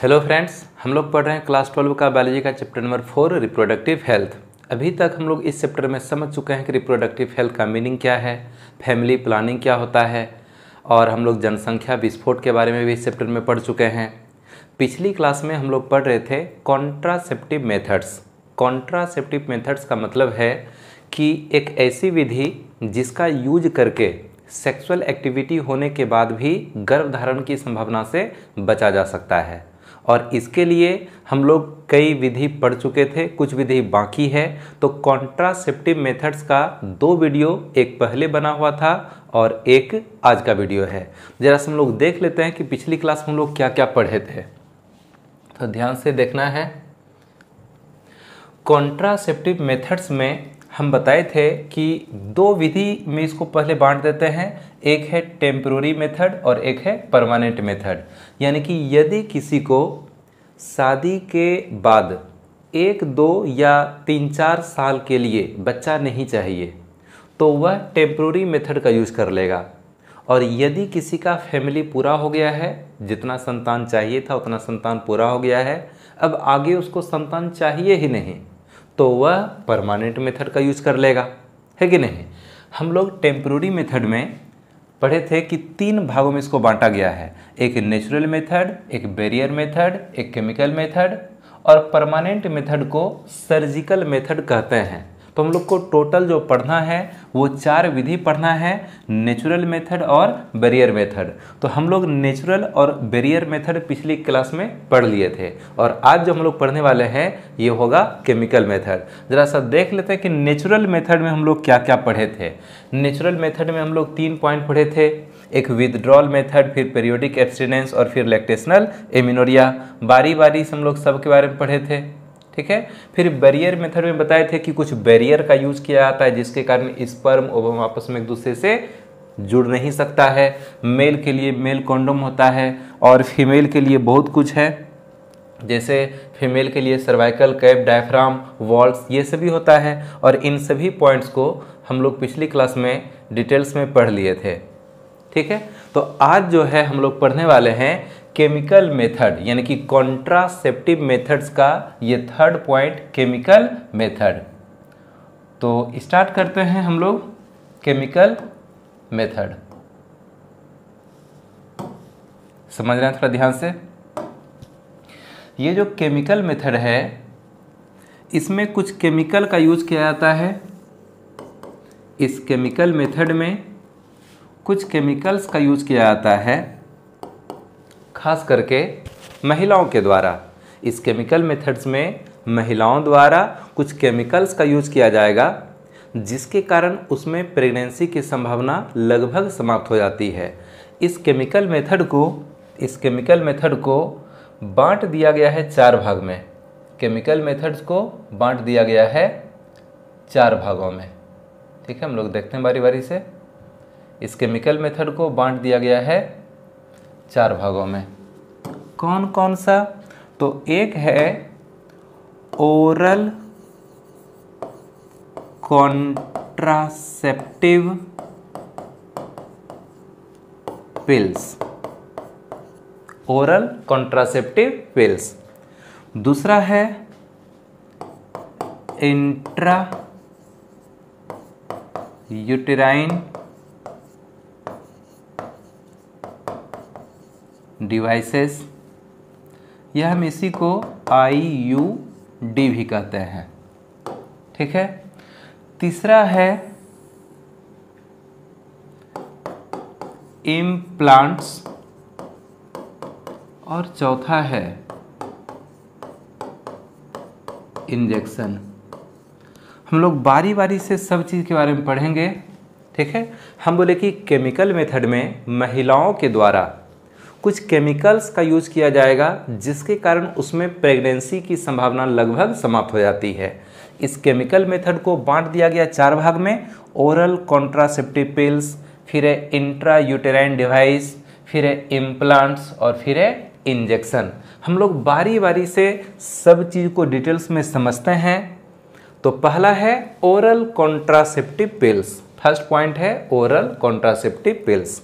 Hello friends हम लोग पढ़ रहे हैं क्लास ट्वेल्व का बायोलॉजी का chapter number four reproductive health अभी तक हम लोग इस चैप्टर में समझ चुके हैं कि रिप्रोडक्टिव हेल्थ का मीनिंग क्या है फैमिली प्लानिंग क्या होता है, और हम लोग जनसंख्या विस्फोट के बारे में भी इस चैप्टर में पढ़ चुके हैं। पिछली क्लास में हम लोग पढ़ रहे थे कॉन्ट्रासेप्टिव मेथड्स कॉन्ट्रासेप्टिव मेथड्स का मतलब है कि एक ऐसी विधि जिसका यूज़ करके सेक्सुअल एक्टिविटी होने के बाद भी गर्भ धारण की संभावना से बचा जा सकता है। और इसके लिए हम लोग कई विधि पढ़ चुके थे, कुछ विधि बाकी है। तो कॉन्ट्रासेप्टिव मेथड्स का दो वीडियो, एक पहले बना हुआ था और एक आज का वीडियो है। जरा हम लोग देख लेते हैं कि पिछली क्लास में हम लोग क्या क्या पढ़े थे। तो ध्यान से देखना है। कॉन्ट्रासेप्टिव मेथड्स में हम बताए थे कि दो विधि में इसको पहले बांट देते हैं। एक है टेम्प्रोरी मेथड और एक है परमानेंट मेथड यानी कि यदि किसी को शादी के बाद एक, दो या तीन, चार साल के लिए बच्चा नहीं चाहिए तो वह टेम्प्रोरी मेथड का यूज़ कर लेगा। और यदि किसी का फैमिली पूरा हो गया है, जितना संतान चाहिए था उतना संतान पूरा हो गया है, अब आगे उसको संतान चाहिए ही नहीं तो वह परमानेंट मेथड का यूज़ कर लेगा, है कि नहीं? हम लोग टेम्प्रोरी मेथड में पढ़े थे कि तीन भागों में इसको बांटा गया है। एक नेचुरल मेथड एक बैरियर मेथड एक केमिकल मेथड और परमानेंट मेथड को सर्जिकल मेथड कहते हैं। तो हम लोग को टोटल जो पढ़ना है, वो चार विधि पढ़ना है नेचुरल मेथड और बैरियर मेथड तो हम लोग नेचुरल और बैरियर मेथड पिछली क्लास में पढ़ लिए थे और आज जो हम लोग पढ़ने वाले हैं, ये होगा केमिकल मेथड ज़रा सा देख लेते हैं कि नेचुरल मेथड में हम लोग क्या क्या पढ़े थे. नेचुरल मेथड में हम लोग तीन पॉइंट पढ़े थे. एक विदड्रॉल मेथड फिर पेरियोडिक एब्सटिनेंस और फिर लैक्टेशनल एमिनोरिया बारी बारी से हम लोग सब के बारे में पढ़े थे. ठीक है? फिर बैरियर मेथड में बताए थे कि कुछ बैरियर का यूज़ किया जाता है, जिसके कारण स्पर्म ओवम आपस में एक दूसरे से जुड़ नहीं सकता है। मेल के लिए मेल कॉन्डोम होता है और फीमेल के लिए बहुत कुछ है। जैसे फीमेल के लिए सर्वाइकल कैप डायफ्राम वॉल्स ये सभी होता है और इन सभी पॉइंट्स को हम लोग पिछली क्लास में डिटेल्स में पढ़ लिए थे। ठीक है? तो आज जो है हम लोग पढ़ने वाले हैं केमिकल मेथड यानी कि कॉन्ट्रासेप्टिव मेथड्स का ये थर्ड पॉइंट केमिकल मेथड तो स्टार्ट करते हैं हम लोग केमिकल मेथड समझ रहे हैं थोड़ा ध्यान से? ये जो केमिकल मेथड है, इसमें कुछ केमिकल का यूज़ किया जाता है। इस केमिकल मेथड में कुछ केमिकल्स का यूज़ किया जाता है। खास करके महिलाओं के द्वारा। इस केमिकल मेथड्स में महिलाओं द्वारा कुछ केमिकल्स का यूज़ किया जाएगा, जिसके कारण उसमें प्रेगनेंसी की संभावना लगभग समाप्त हो जाती है। इस केमिकल मेथड को, इस केमिकल मेथड को बांट दिया गया है चार भाग में। केमिकल मेथड्स को बांट दिया गया है चार भागों में। ठीक है, हम लोग देखते हैं बारी बारी से। इस केमिकल मेथड को बांट दिया गया है चार भागों में। कौन कौन सा? तो एक है oral contraceptive pills. Oral contraceptive pills. दूसरा है इंट्रा यूटेराइन डिवाइसेस यह हम इसी को आई यू डी भी कहते हैं। ठीक है? तीसरा है इम्प्लांट्स और चौथा है इंजेक्शन हम लोग बारी बारी से सब चीज़ के बारे में पढ़ेंगे, ठीक है? हम बोले कि केमिकल मेथड में महिलाओं के द्वारा कुछ केमिकल्स का यूज़ किया जाएगा, जिसके कारण उसमें प्रेगनेंसी की संभावना लगभग समाप्त हो जाती है। इस केमिकल मेथड को बांट दिया गया चार भाग में ओरल कॉन्ट्रासेप्टिव पिल्स फिर है इंट्रा यूटेराइन डिवाइस फिर है इम्प्लांट्स और फिर है इंजेक्शन हम लोग बारी बारी से सब चीज़ को डिटेल्स में समझते हैं। तो पहला है oral contraceptive pills first point है ओरल कॉन्ट्रासेप्टिव पिल्स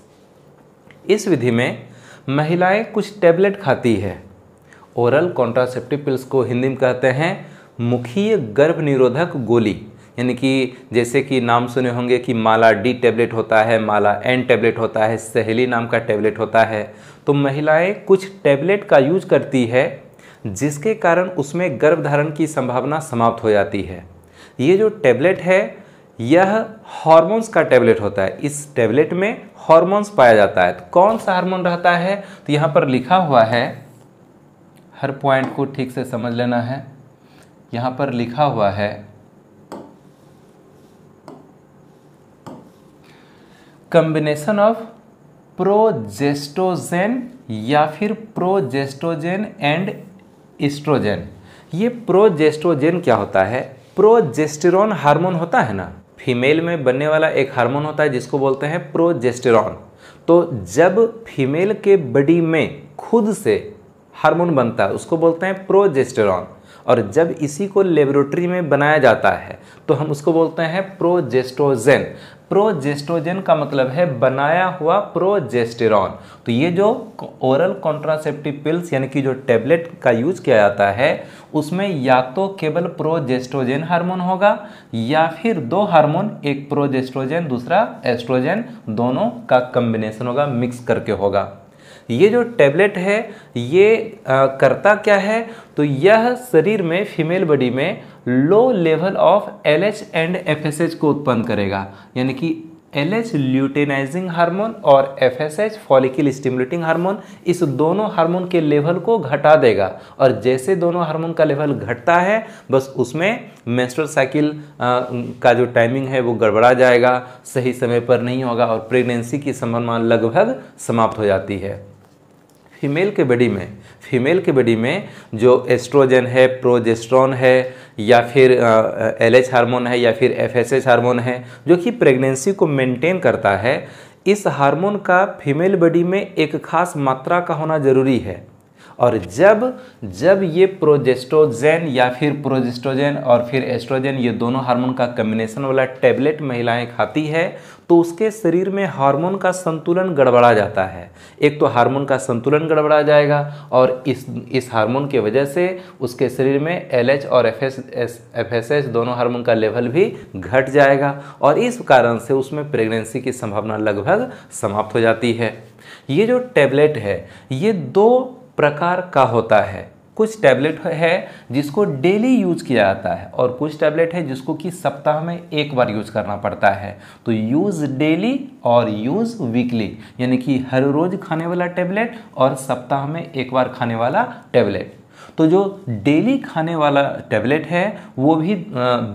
इस विधि में महिलाएँ कुछ टैबलेट खाती है। ओरल कॉन्ट्रासेप्टिव पिल्स को हिंदी में कहते हैं मुखीय गर्भ निरोधक गोली। यानी कि जैसे कि नाम सुने होंगे कि माला डी टैबलेट होता है, माला एन टैबलेट होता है, सहेली नाम का टैबलेट होता है। तो महिलाएँ कुछ टैबलेट का यूज़ करती है, जिसके कारण उसमें गर्भ धारण की संभावना समाप्त हो जाती है। ये जो टैबलेट है, यह हार्मोन्स का टैबलेट होता है। इस टैबलेट में हार्मोन्स पाया जाता है। तो कौन सा हार्मोन रहता है? तो यहाँ पर लिखा हुआ है, हर पॉइंट को ठीक से समझ लेना है। यहाँ पर लिखा हुआ है कॉम्बिनेशन ऑफ़ प्रोजेस्टोजेन या फिर प्रोजेस्टोजेन एंड इस्ट्रोजेन ये प्रोजेस्ट्रोजेन क्या होता है? प्रोजेस्टेरॉन हार्मोन होता है ना? फीमेल में बनने वाला एक हार्मोन होता है, जिसको बोलते हैं प्रोजेस्टेरॉन तो जब फीमेल के बॉडी में खुद से हार्मोन बनता है, उसको बोलते हैं प्रोजेस्टेरॉन और जब इसी को लेबोरेटरी में बनाया जाता है तो हम उसको बोलते हैं प्रोजेस्ट्रोजेन प्रोजेस्ट्रोजेन का मतलब है बनाया हुआ प्रोजेस्टेरॉन तो ये जो ओरल कॉन्ट्रासेप्टिव पिल्स यानी कि जो टेबलेट का यूज़ किया जाता है उसमें या तो केवल प्रोजेस्ट्रोजेन हार्मोन होगा या फिर दो हार्मोन एक प्रोजेस्ट्रोजेन दूसरा एस्ट्रोजेन दोनों का कम्बिनेशन होगा मिक्स करके होगा। ये जो टैबलेट है ये आ, करता क्या है? तो यह शरीर में फीमेल बॉडी में low level of L H and F S H को उत्पन्न करेगा। यानी कि एल एच ल्यूटेनाइजिंग हार्मोन और F S H follicle stimulating hormone इस दोनों हार्मोन के लेवल को घटा देगा। और जैसे दोनों हार्मोन का लेवल घटता है, बस उसमें मेंस्ट्रुअल साइकिल का जो टाइमिंग है वो गड़बड़ा जाएगा, सही समय पर नहीं होगा और प्रेगनेंसी की संभावना लगभग समाप्त हो जाती है। फीमेल के बॉडी में फीमेल के बॉडी में जो एस्ट्रोजन है, प्रोजेस्ट्रॉन है, या फिर एल एच हार्मोन है, या फिर एफ़ एस एच हार्मोन है, जो कि प्रेगनेंसी को मेंटेन करता है, इस हार्मोन का फीमेल बॉडी में एक खास मात्रा का होना ज़रूरी है। और जब जब ये प्रोजेस्ट्रोजेन या फिर प्रोजेस्ट्रोजेन और फिर एस्ट्रोजेन ये दोनों हार्मोन का कम्बिनेशन वाला टैबलेट महिलाएँ खाती है तो उसके शरीर में हार्मोन का संतुलन गड़बड़ा जाता है। एक तो हार्मोन का संतुलन गड़बड़ा जाएगा और इस इस हार्मोन की वजह से उसके शरीर में एल एच और एफ़ एस दोनों हार्मोन का लेवल भी घट जाएगा और इस कारण से उसमें प्रेगनेंसी की संभावना लगभग समाप्त हो जाती है। ये जो टैबलेट है, ये दो प्रकार का होता है। कुछ टैबलेट है जिसको डेली यूज़ किया जाता है और कुछ टैबलेट है जिसको कि सप्ताह में एक बार यूज़ करना पड़ता है। तो यूज़ डेली और यूज़ वीकली यानी कि हर रोज खाने वाला टैबलेट और सप्ताह में एक बार खाने वाला टैबलेट तो जो डेली खाने वाला टैबलेट है, वो भी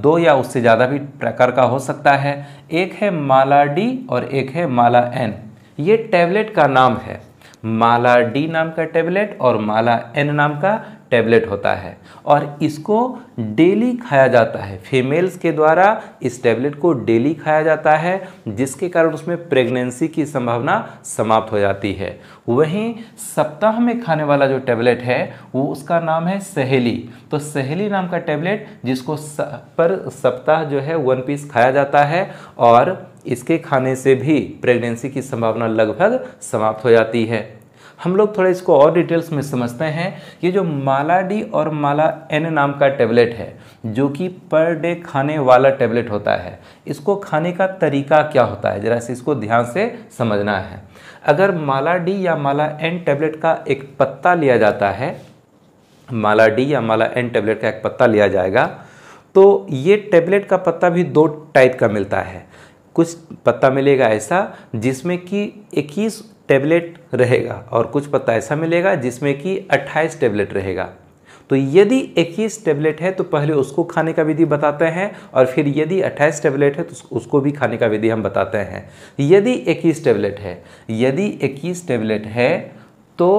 दो या उससे ज़्यादा भी प्रकार का हो सकता है। एक है माला डी और एक है माला एन। ये टैबलेट का नाम है। माला डी नाम का टेबलेट और माला एन नाम का टेबलेट होता है। और इसको डेली खाया जाता है। फीमेल्स के द्वारा इस टेबलेट को डेली खाया जाता है, जिसके कारण उसमें प्रेगनेंसी की संभावना समाप्त हो जाती है। वहीं सप्ताह में खाने वाला जो टेबलेट है, वो उसका नाम है सहेली। तो सहेली नाम का टेबलेट जिसको पर सप्ताह जो है वन पीस खाया जाता है, और इसके खाने से भी प्रेगनेंसी की संभावना लगभग समाप्त हो जाती है। हम लोग थोड़ा इसको और डिटेल्स में समझते हैं। ये जो माला डी और माला एन नाम का टेबलेट है, जो कि पर डे खाने वाला टेबलेट होता है। इसको खाने का तरीका क्या होता है? ज़रा से इसको ध्यान से समझना है। अगर माला डी या माला एन टेबलेट का एक पत्ता लिया जाता है, माला डी या माला एन टेबलेट का एक पत्ता लिया जाएगा तो ये टेबलेट का पत्ता भी दो टाइप का मिलता है। कुछ पत्ता मिलेगा ऐसा जिसमें कि 21 टेबलेट रहेगा और कुछ पत्ता ऐसा मिलेगा जिसमें कि 28 टेबलेट रहेगा। तो यदि 21 टेबलेट है तो पहले उसको खाने का विधि बताते हैं और फिर यदि 28 टेबलेट है तो उसको भी खाने का विधि हम बताते हैं। यदि 21 टेबलेट है, यदि 21 टेबलेट है तो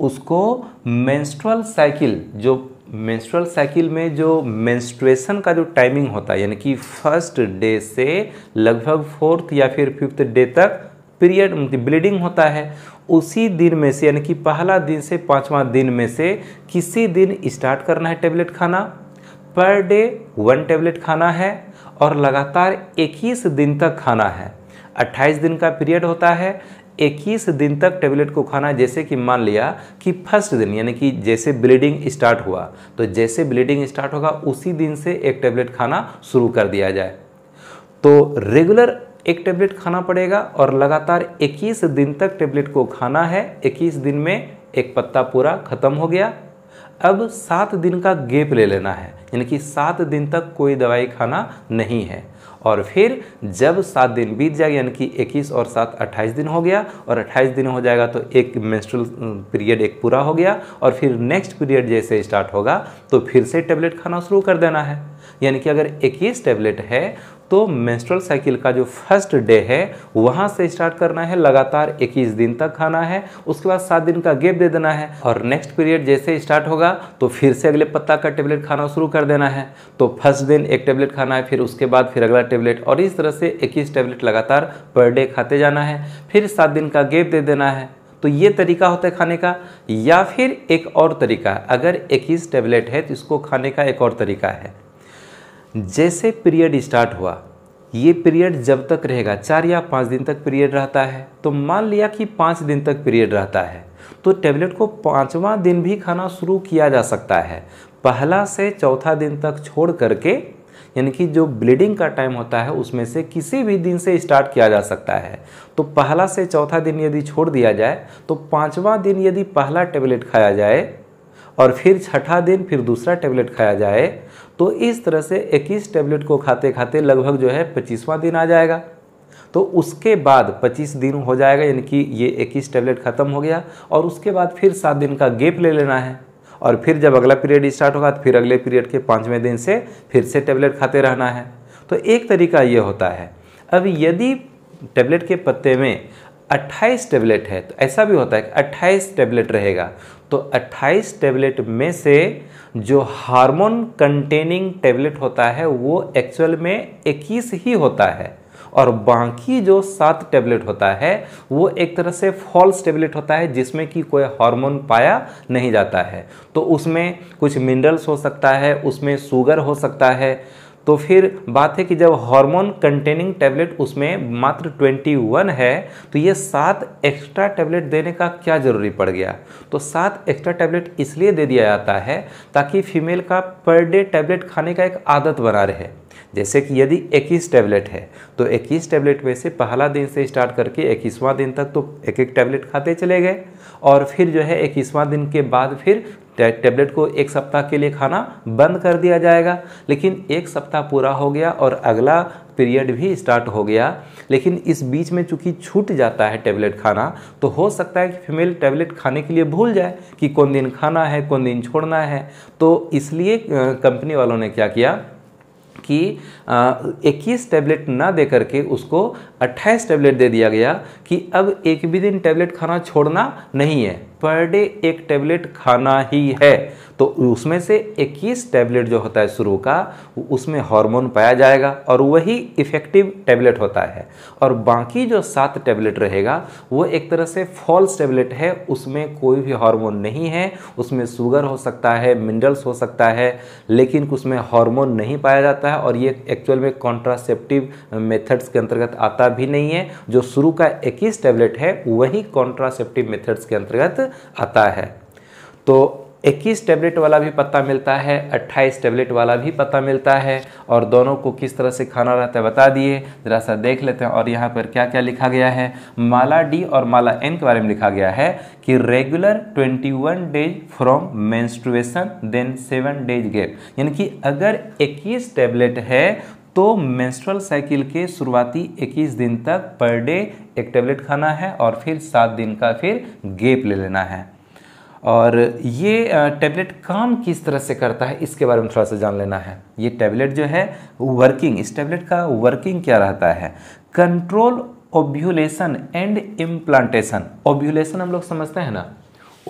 उसको मेंस्ट्रुअल साइकिल जो मेंस्ट्रुअल साइकिल में जो मेंस्ट्रुएशन का जो टाइमिंग होता है, यानी कि फ़र्स्ट डे से लगभग फोर्थ या फिर फिफ्थ डे तक पीरियड ब्लीडिंग होता है, उसी दिन में से, यानी कि पहला दिन से पाँचवा दिन में से किसी दिन स्टार्ट करना है टेबलेट खाना। पर डे वन टेबलेट खाना है और लगातार 21 दिन तक खाना है। 28 दिन का पीरियड होता है 21 दिन तक टेबलेट को खाना, जैसे कि मान लिया कि फ़र्स्ट दिन, यानी कि जैसे ब्लीडिंग स्टार्ट हुआ तो जैसे ब्लीडिंग स्टार्ट होगा, उसी दिन से एक टेबलेट खाना शुरू कर दिया जाए। तो रेगुलर एक टेबलेट खाना पड़ेगा और लगातार 21 दिन तक टेबलेट को खाना है। 21 दिन में एक पत्ता पूरा खत्म हो गया। अब सात दिन का गेप ले लेना है, यानी कि सात दिन तक कोई दवाई खाना नहीं है। और फिर जब सात दिन बीत जाएगा, यानी कि 21 और सात अट्ठाईस दिन हो गया, और 28 दिन हो जाएगा तो एक मेंस्ट्रुअल पीरियड एक पूरा हो गया, और फिर नेक्स्ट पीरियड जैसे स्टार्ट होगा तो फिर से टेबलेट खाना शुरू कर देना है। यानी कि अगर 21 टेबलेट है तो मेंस्ट्रुअल साइकिल का जो फ़र्स्ट डे है, वहाँ से स्टार्ट करना है, लगातार 21 दिन तक खाना है, उसके बाद सात दिन का गेप दे देना है और नेक्स्ट पीरियड जैसे स्टार्ट होगा तो फिर से अगले पत्ता का टेबलेट खाना शुरू कर देना है। तो फ़र्स्ट दिन एक टेबलेट खाना है, फिर उसके बाद फिर अगला टेबलेट और इस तरह से इक्कीस टेबलेट लगातार पर डे खाते जाना है। फिर सात दिन का गेप दे देना है। तो ये तरीका होता है खाने का। या फिर एक और तरीका, अगर 21 टेबलेट है तो इसको खाने का एक और तरीका है। जैसे पीरियड स्टार्ट हुआ, ये पीरियड जब तक रहेगा, चार या पाँच दिन तक पीरियड रहता है। तो मान लिया कि पाँच दिन तक पीरियड रहता है तो टेबलेट को पाँचवा दिन भी खाना शुरू किया जा सकता है। पहला से चौथा दिन तक छोड़ करके, यानी कि जो ब्लीडिंग का टाइम होता है, उसमें से किसी भी दिन से स्टार्ट किया जा सकता है। तो पहला से चौथा दिन यदि छोड़ दिया जाए तो पाँचवा दिन यदि पहला टेबलेट खाया जाए, और फिर छठा दिन फिर दूसरा टेबलेट खाया जाए तो इस तरह से 21 टेबलेट को खाते खाते लगभग जो है पच्चीसवां दिन आ जाएगा। तो उसके बाद 25 दिन हो जाएगा, यानी कि ये 21 टेबलेट ख़त्म हो गया और उसके बाद फिर सात दिन का गेप ले लेना है। और फिर जब अगला पीरियड स्टार्ट होगा तो फिर अगले पीरियड के पाँचवें दिन से फिर से टेबलेट खाते रहना है। तो एक तरीका ये होता है। अब यदि टेबलेट के पत्ते में 28 टेबलेट है तो ऐसा भी होता है कि 28 टेबलेट रहेगा। तो 28 टेबलेट में से जो हार्मोन कंटेनिंग टेबलेट होता है, वो एक्चुअल में 21 ही होता है। और बाकी जो सात टेबलेट होता है, वो एक तरह से फॉल्स टेबलेट होता है, जिसमें कि कोई हार्मोन पाया नहीं जाता है। तो उसमें कुछ मिनरल्स हो सकता है, उसमें शुगर हो सकता है तो फिर बात है कि जब हार्मोन कंटेनिंग टैबलेट उसमें मात्र 21 है तो ये सात एक्स्ट्रा टैबलेट देने का क्या ज़रूरी पड़ गया? तो सात एक्स्ट्रा टैबलेट इसलिए दे दिया जाता है ताकि फीमेल का पर डे टैबलेट खाने का एक आदत बना रहे। जैसे कि यदि 21 टैबलेट है तो 21 टैबलेट में से पहला दिन से स्टार्ट करके 21वां दिन तक तो एक एक टैबलेट खाते चले गए। और फिर जो है 21वां दिन के बाद फिर टैबलेट को एक सप्ताह के लिए खाना बंद कर दिया जाएगा। लेकिन एक सप्ताह पूरा हो गया और अगला पीरियड भी स्टार्ट हो गया। लेकिन इस बीच में चूँकि छूट जाता है टैबलेट खाना तो हो सकता है कि फीमेल टैबलेट खाने के लिए भूल जाए कि कौन दिन खाना है, कौन दिन छोड़ना है। तो इसलिए कंपनी वालों ने क्या किया कि इक्कीस टैबलेट ना दे करके उसको 28 टैबलेट दे दिया गया कि अब एक भी दिन टैबलेट खाना छोड़ना नहीं है। पर डे एक टैबलेट खाना ही है। तो उसमें से 21 टैबलेट जो होता है शुरू का उसमें हार्मोन पाया जाएगा और वही इफ़ेक्टिव टैबलेट होता है। और बाकी जो सात टैबलेट रहेगा, वो एक तरह से फॉल्स टैबलेट है। उसमें कोई भी हार्मोन नहीं है। उसमें शुगर हो सकता है, मिनरल्स हो सकता है, लेकिन उसमें हार्मोन नहीं पाया जाता है और ये एक्चुअल में कॉन्ट्रासेप्टिव मेथड्स के अंतर्गत आता भी नहीं है। जो शुरू का इक्कीस टैबलेट है, वही कॉन्ट्रासेप्टिव मेथड्स के अंतर्गत आता है। तो 21 टैबलेट वाला भी पत्ता मिलता है 28 टैबलेट वाला भी पत्ता मिलता है, और दोनों को किस तरह से खाना रहता है बता दिए। ज़रा सा देख लेते हैं, और यहाँ पर क्या क्या लिखा गया है? माला डी और माला एन के बारे में लिखा गया है कि regular 21 days from menstruation then seven days gap यानी कि अगर 21 टैबलेट है तो मेंस्ट्रुअल साइकिल के शुरुआती 21 दिन तक पर डे एक टैबलेट खाना है और फिर सात दिन का फिर गेप ले लेना है। और ये टैबलेट काम किस तरह से करता है इसके बारे में थोड़ा सा जान लेना है। ये टैबलेट जो है वर्किंग इस टैबलेट का वर्किंग क्या रहता है? Control ovulation and implantation ovulation हम लोग समझते हैं ना?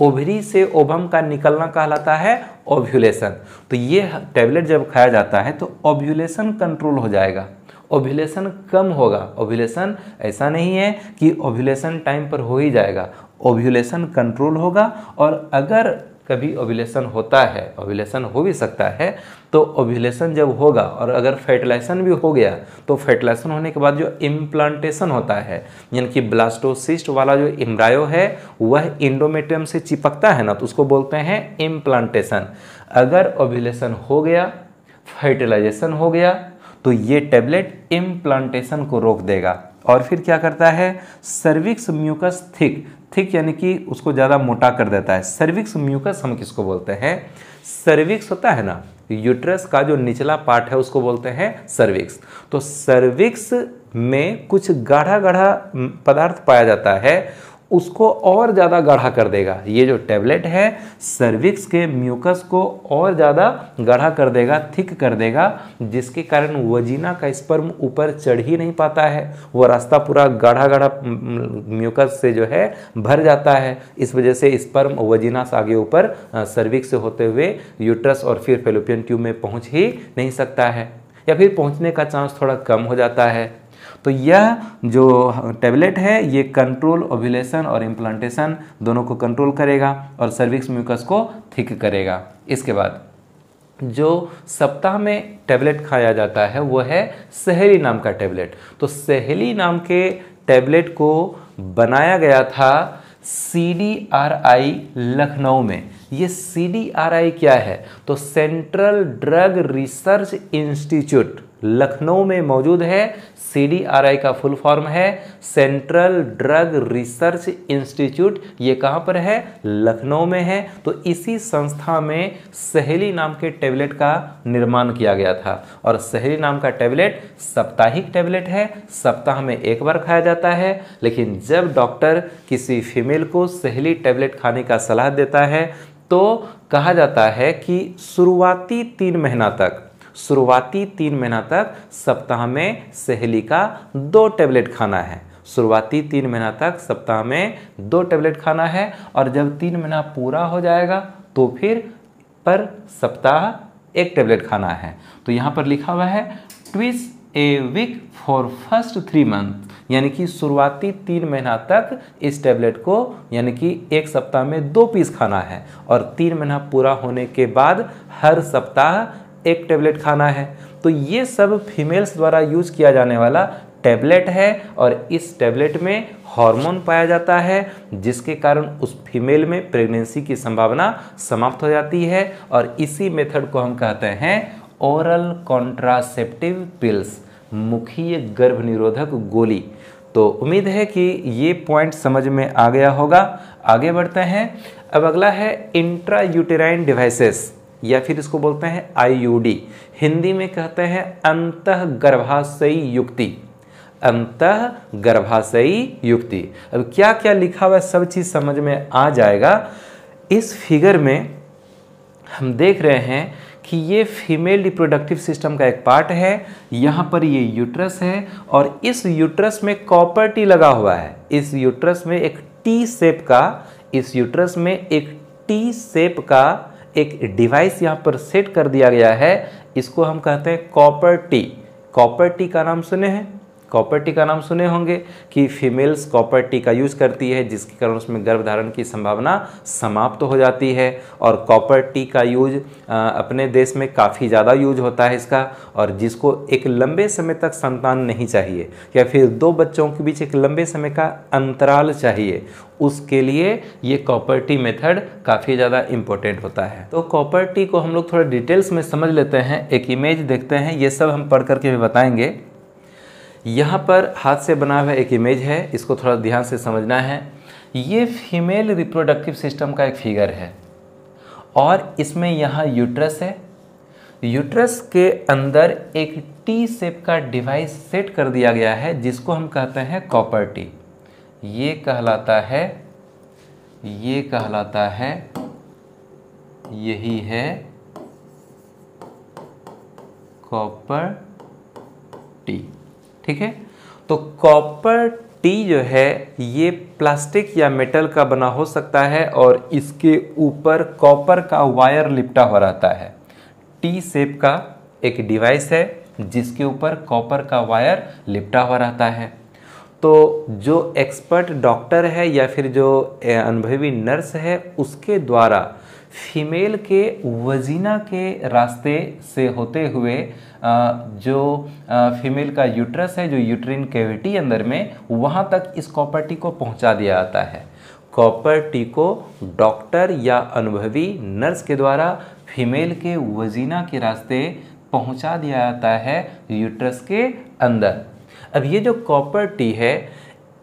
ओवरी से ओभम का निकलना कहलाता है ओव्यूलेशन। तो ये टैबलेट जब खाया जाता है तो ओव्यूलेशन कंट्रोल हो जाएगा। ओव्यूलेशन कम होगा। ओव्यूलेशन ऐसा नहीं है कि ओव्यूलेशन टाइम पर हो ही जाएगा। ओव्यूलेशन कंट्रोल होगा और अगर कभी ओव्यूलेशन होता है ओव्यूलेशन हो भी सकता है तो ओव्यूलेशन जब होगा और अगर फर्टिलाइजेशन भी हो गया तो फर्टिलाइजेशन होने के बाद जो इम्प्लांटेशन होता है, यानी कि ब्लास्टोसिस्ट वाला जो इम्ब्रायो है, वह इंडोमेट्रियम से चिपकता है ना तो उसको बोलते हैं इम्प्लांटेशन अगर ओव्यूलेशन हो गया फर्टिलाइजेशन हो गया तो ये टेबलेट इम्प्लांटेशन को रोक देगा। और फिर क्या करता है? सर्विक्स म्यूकस थिक थिक यानी कि उसको ज़्यादा मोटा कर देता है। सर्विक्स म्यूकस हम किसको बोलते हैं? सर्विक्स होता है ना, यूट्रस का जो निचला पार्ट है उसको बोलते हैं सर्विक्स। तो सर्विक्स में कुछ गाढ़ा गाढ़ा पदार्थ पाया जाता है। उसको और ज़्यादा गाढ़ा कर देगा। ये जो टैबलेट है सर्विक्स के म्यूकस को और ज़्यादा गाढ़ा कर देगा थिक कर देगा, जिसके कारण वजीना का स्पर्म ऊपर चढ़ ही नहीं पाता है। वो रास्ता पूरा गाढ़ा गाढ़ा म्यूकस से जो है भर जाता है। इस वजह से स्पर्म वजीना से आगे ऊपर सर्विक्स से होते हुए यूट्रस और फिर फेलोपियन ट्यूब में पहुँच ही नहीं सकता है। या फिर पहुँचने का चांस थोड़ा कम हो जाता है। तो यह जो टेबलेट है, ये कंट्रोल ओव्यूलेशन और इम्प्लांटेशन दोनों को कंट्रोल करेगा और सर्विक्स म्यूकस को थिक करेगा। इसके बाद जो सप्ताह में टेबलेट खाया जाता है, वो है सहेली नाम का टेबलेट तो सहेली नाम के टेबलेट को बनाया गया था C D R I Lucknow में। ये सी डी आर आई क्या है? तो central drug research institute Lucknow में मौजूद है। सीडीआरआई का फुल फॉर्म है। सेंट्रल ड्रग रिसर्च इंस्टीट्यूट, ये कहाँ पर है? लखनऊ में है। तो इसी संस्था में सहेली नाम के टेबलेट का निर्माण किया गया था। और सहेली नाम का टेबलेट साप्ताहिक टेबलेट है। सप्ताह में एक बार खाया जाता है। लेकिन जब डॉक्टर किसी फीमेल को सहेली टेबलेट खाने का सलाह देता है तो कहा जाता है कि शुरुआती तीन महीना तक शुरुआती तीन महीना तक सप्ताह में सहेली का दो टेबलेट खाना है। शुरुआती तीन महीना तक सप्ताह में दो टेबलेट खाना है और जब तीन महीना पूरा हो जाएगा तो फिर पर सप्ताह एक टेबलेट खाना है। तो यहाँ पर लिखा हुआ है twice a week for first three month यानी कि शुरुआती तीन महीना तक इस टेबलेट को, यानी कि एक सप्ताह में दो पीस खाना है। और तीन महीना पूरा होने के बाद हर सप्ताह एक टेबलेट खाना है। तो ये सब फीमेल्स द्वारा यूज़ किया जाने वाला टैबलेट है और इस टैबलेट में हार्मोन पाया जाता है, जिसके कारण उस फीमेल में प्रेगनेंसी की संभावना समाप्त हो जाती है और इसी मेथड को हम कहते हैं ओरल कॉन्ट्रासेप्टिव पिल्स मुखीय गर्भ निरोधक गोली। तो उम्मीद है कि ये पॉइंट समझ में आ गया होगा। आगे बढ़ते हैं। अब अगला है इंट्रा यूटेराइन डिवाइसेस या फिर इसको बोलते हैं आईयूडी हिंदी में कहते हैं अंत गर्भाशयी युक्ति। अंत गर्भाशयी युक्ति। अब क्या क्या लिखा हुआ है, सब चीज़ समझ में आ जाएगा। इस फिगर में हम देख रहे हैं कि ये फीमेल रिप्रोडक्टिव सिस्टम का एक पार्ट है, यहाँ पर ये यूट्रस है, और इस यूट्रस में कॉपर टी लगा हुआ है। इस यूट्रस में एक टी शेप का, इस यूट्रस में एक टी शेप का एक डिवाइस यहाँ पर सेट कर दिया गया है। इसको हम कहते हैं कॉपर टी कॉपर टी का नाम सुने हैं? कॉपर टी का नाम सुने होंगे कि फीमेल्स कॉपर टी का यूज़ करती है, जिसके कारण उसमें गर्भधारण की संभावना समाप्त हो जाती है। और कॉपर टी का यूज़ अपने देश में काफ़ी ज़्यादा यूज़ होता है इसका, और जिसको एक लंबे समय तक संतान नहीं चाहिए, या फिर दो बच्चों के बीच एक लंबे समय का अंतराल चाहिए, उसके लिए ये कॉपर टी मेथड काफ़ी ज़्यादा इम्पोर्टेंट होता है। तो कॉपर टी को हम लोग थोड़ा डिटेल्स में समझ लेते हैं, एक इमेज देखते हैं, ये सब हम पढ़ करके भी बताएँगे। यहाँ पर हाथ से बना हुआ एक इमेज है, इसको थोड़ा ध्यान से समझना है। ये फीमेल रिप्रोडक्टिव सिस्टम का एक फिगर है। और इसमें यहाँ यूट्रस है। यूट्रस के अंदर एक टी शेप का डिवाइस सेट कर दिया गया है, जिसको हम कहते हैं कॉपर टी ये कहलाता है, ये कहलाता है, यही है कॉपर टी ठीक है? तो कॉपर टी जो है, ये प्लास्टिक या मेटल का बना हो सकता है और इसके ऊपर कॉपर का वायर लिपटा हुआ रहता है। टी सेप का एक डिवाइस है, जिसके ऊपर कॉपर का वायर लिपटा हुआ रहता है। तो जो एक्सपर्ट डॉक्टर है या फिर जो अनुभवी नर्स है, उसके द्वारा फीमेल के वजीना के रास्ते से होते हुए जो फीमेल का यूट्रस है, जो यूट्रिन कैविटी अंदर में, वहाँ तक इस कॉपर टी को पहुँचा दिया जाता है। कॉपर टी को डॉक्टर या अनुभवी नर्स के द्वारा फीमेल के वजीना के रास्ते पहुँचा दिया जाता है यूट्रस के अंदर। अब ये जो कॉपर टी है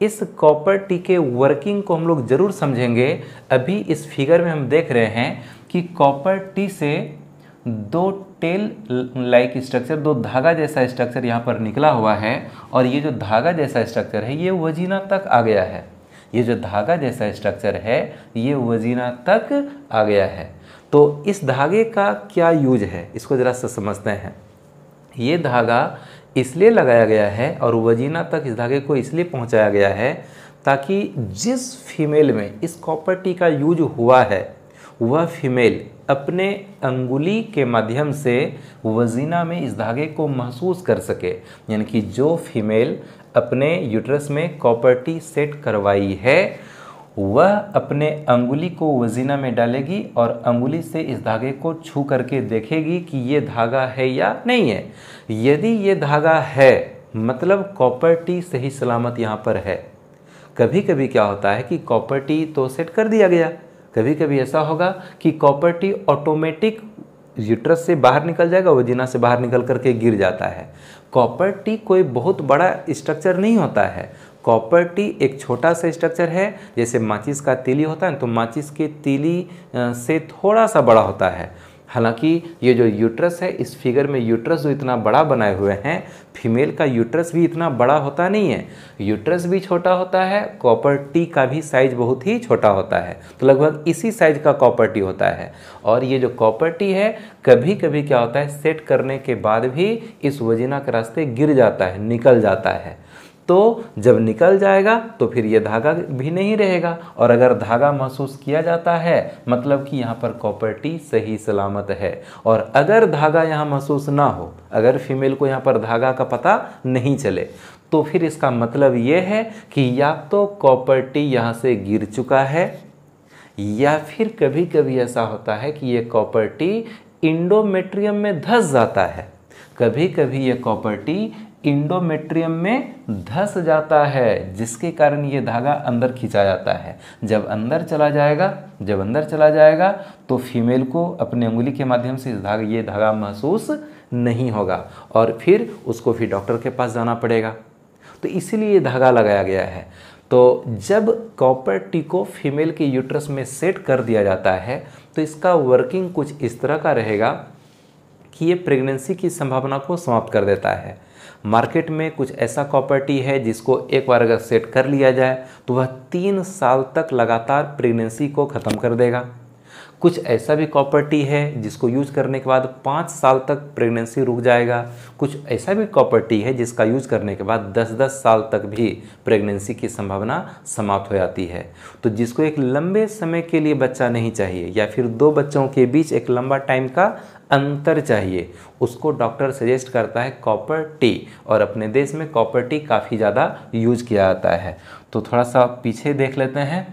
इस कॉपर टी के वर्किंग को हम लोग ज़रूर समझेंगे। अभी इस फिगर में हम देख रहे हैं कि कॉपर टी से दो टेल लाइक स्ट्रक्चर दो धागा जैसा स्ट्रक्चर यहाँ पर निकला हुआ है और ये जो धागा जैसा स्ट्रक्चर है, ये वजीना तक आ गया है। ये जो धागा जैसा स्ट्रक्चर है, ये वजीना तक आ गया है। तो इस धागे का क्या यूज़ है? इसको ज़रा समझते हैं। ये धागा इसलिए लगाया गया है और वजीना तक इस धागे को इसलिए पहुँचाया गया है ताकि जिस फीमेल में इस कॉपर टी का यूज़ हुआ है, वह फीमेल अपने अंगुली के माध्यम से वजीना में इस धागे को महसूस कर सके। यानी कि जो फीमेल अपने यूट्रस में कॉपर टी सेट करवाई है वह अपने अंगुली को वजीना में डालेगी और अंगुली से इस धागे को छू करके देखेगी कि ये धागा है या नहीं है। यदि ये धागा है मतलब कॉपर टी सही सलामत यहाँ पर है। कभी कभी क्या होता है कि कॉपर टी तो सेट कर दिया गया। कभी कभी ऐसा होगा कि कॉपर टी ऑटोमेटिक यूट्रस से बाहर निकल जाएगा, वजीना से बाहर निकल करके गिर जाता है। कॉपर टी कोई बहुत बड़ा स्ट्रक्चर नहीं होता है। कॉपर टी एक छोटा सा स्ट्रक्चर है, जैसे माचिस का तीली होता है तो माचिस के तीली से थोड़ा सा बड़ा होता है। हालाँकि ये जो यूट्रस है, इस फिगर में यूट्रस जो इतना बड़ा बनाए हुए हैं फीमेल का यूट्रस भी इतना बड़ा होता नहीं है। यूट्रस भी छोटा होता है कॉपर टी का भी साइज़ बहुत ही छोटा होता है। तो लगभग इसी साइज़ का कॉपर टी होता है। और ये जो कॉपर टी है कभी कभी क्या होता है सेट करने के बाद भी इस वजीना के रास्ते गिर जाता है, निकल जाता है। तो जब निकल जाएगा तो फिर ये धागा भी नहीं रहेगा। और अगर धागा महसूस किया जाता है मतलब कि यहाँ पर कॉपर्टी सही सलामत है। और अगर धागा यहाँ महसूस ना हो, अगर फीमेल को यहाँ पर धागा का पता नहीं चले तो फिर इसका मतलब ये है कि या तो कॉपर्टी यहाँ से गिर चुका है, या फिर कभी कभी ऐसा होता है कि ये कॉपर्टी इंडोमेट्रियम में धस जाता है। कभी कभी ये कॉपर्टी इंडोमेट्रियम में धस जाता है, जिसके कारण ये धागा अंदर खींचा जाता है। जब अंदर चला जाएगा, जब अंदर चला जाएगा तो फीमेल को अपने उंगली के माध्यम से इस धागा, ये धागा महसूस नहीं होगा और फिर उसको फिर डॉक्टर के पास जाना पड़ेगा। तो इसीलिए ये धागा लगाया गया है। तो जब कॉपर टी को फीमेल के यूट्रस में सेट कर दिया जाता है तो इसका वर्किंग कुछ इस तरह का रहेगा कि ये प्रेगनेंसी की संभावना को समाप्त कर देता है। मार्केट में कुछ ऐसा कॉपर्टी है जिसको एक बार अगर सेट कर लिया जाए तो वह तीन साल तक लगातार प्रेगनेंसी को ख़त्म कर देगा। कुछ ऐसा भी कॉपर्टी है जिसको यूज़ करने के बाद पाँच साल तक प्रेगनेंसी रुक जाएगा। कुछ ऐसा भी कॉपर्टी है जिसका यूज़ करने के बाद दस दस साल तक भी प्रेगनेंसी की संभावना समाप्त हो जाती है। तो जिसको एक लंबे समय के लिए बच्चा नहीं चाहिए, या फिर दो बच्चों के बीच एक लंबा टाइम का अंतर चाहिए उसको डॉक्टर सजेस्ट करता है कॉपर टी, और अपने देश में कॉपर टी काफ़ी ज़्यादा यूज़ किया जाता है। तो थोड़ा सा पीछे देख लेते हैं।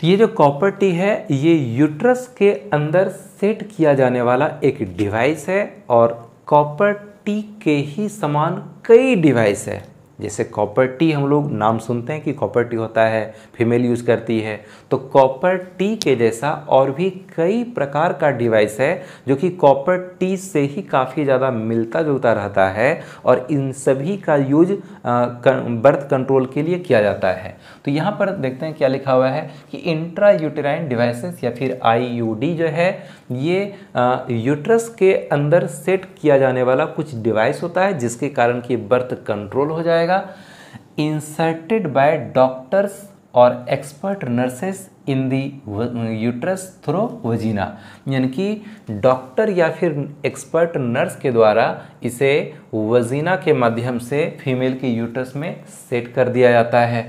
तो ये जो कॉपर टी है, ये यूट्रस के अंदर सेट किया जाने वाला एक डिवाइस है, और कॉपर टी के ही समान कई डिवाइस है। जैसे कॉपर टी हम लोग नाम सुनते हैं कि कॉपर टी होता है, फीमेल यूज़ करती है। तो कॉपर टी के जैसा और भी कई प्रकार का डिवाइस है जो कि कॉपर टी से ही काफ़ी ज़्यादा मिलता जुलता रहता है और इन सभी का यूज़ बर्थ कंट्रोल के लिए किया जाता है। तो यहाँ पर देखते हैं क्या लिखा हुआ है कि इंट्रा यूटेराइन डिवाइसेस या फिर आईयूडी जो है, ये यूट्रस के अंदर सेट किया जाने वाला कुछ डिवाइस होता है जिसके कारण कि बर्थ कंट्रोल हो जाएगा। इंसर्टेड बाय डॉक्टर्स और expert nurses in the uterus through vagina यानी कि डॉक्टर या फिर एक्सपर्ट नर्स के द्वारा इसे वजीना के माध्यम से फीमेल के यूट्रस में सेट कर दिया जाता है।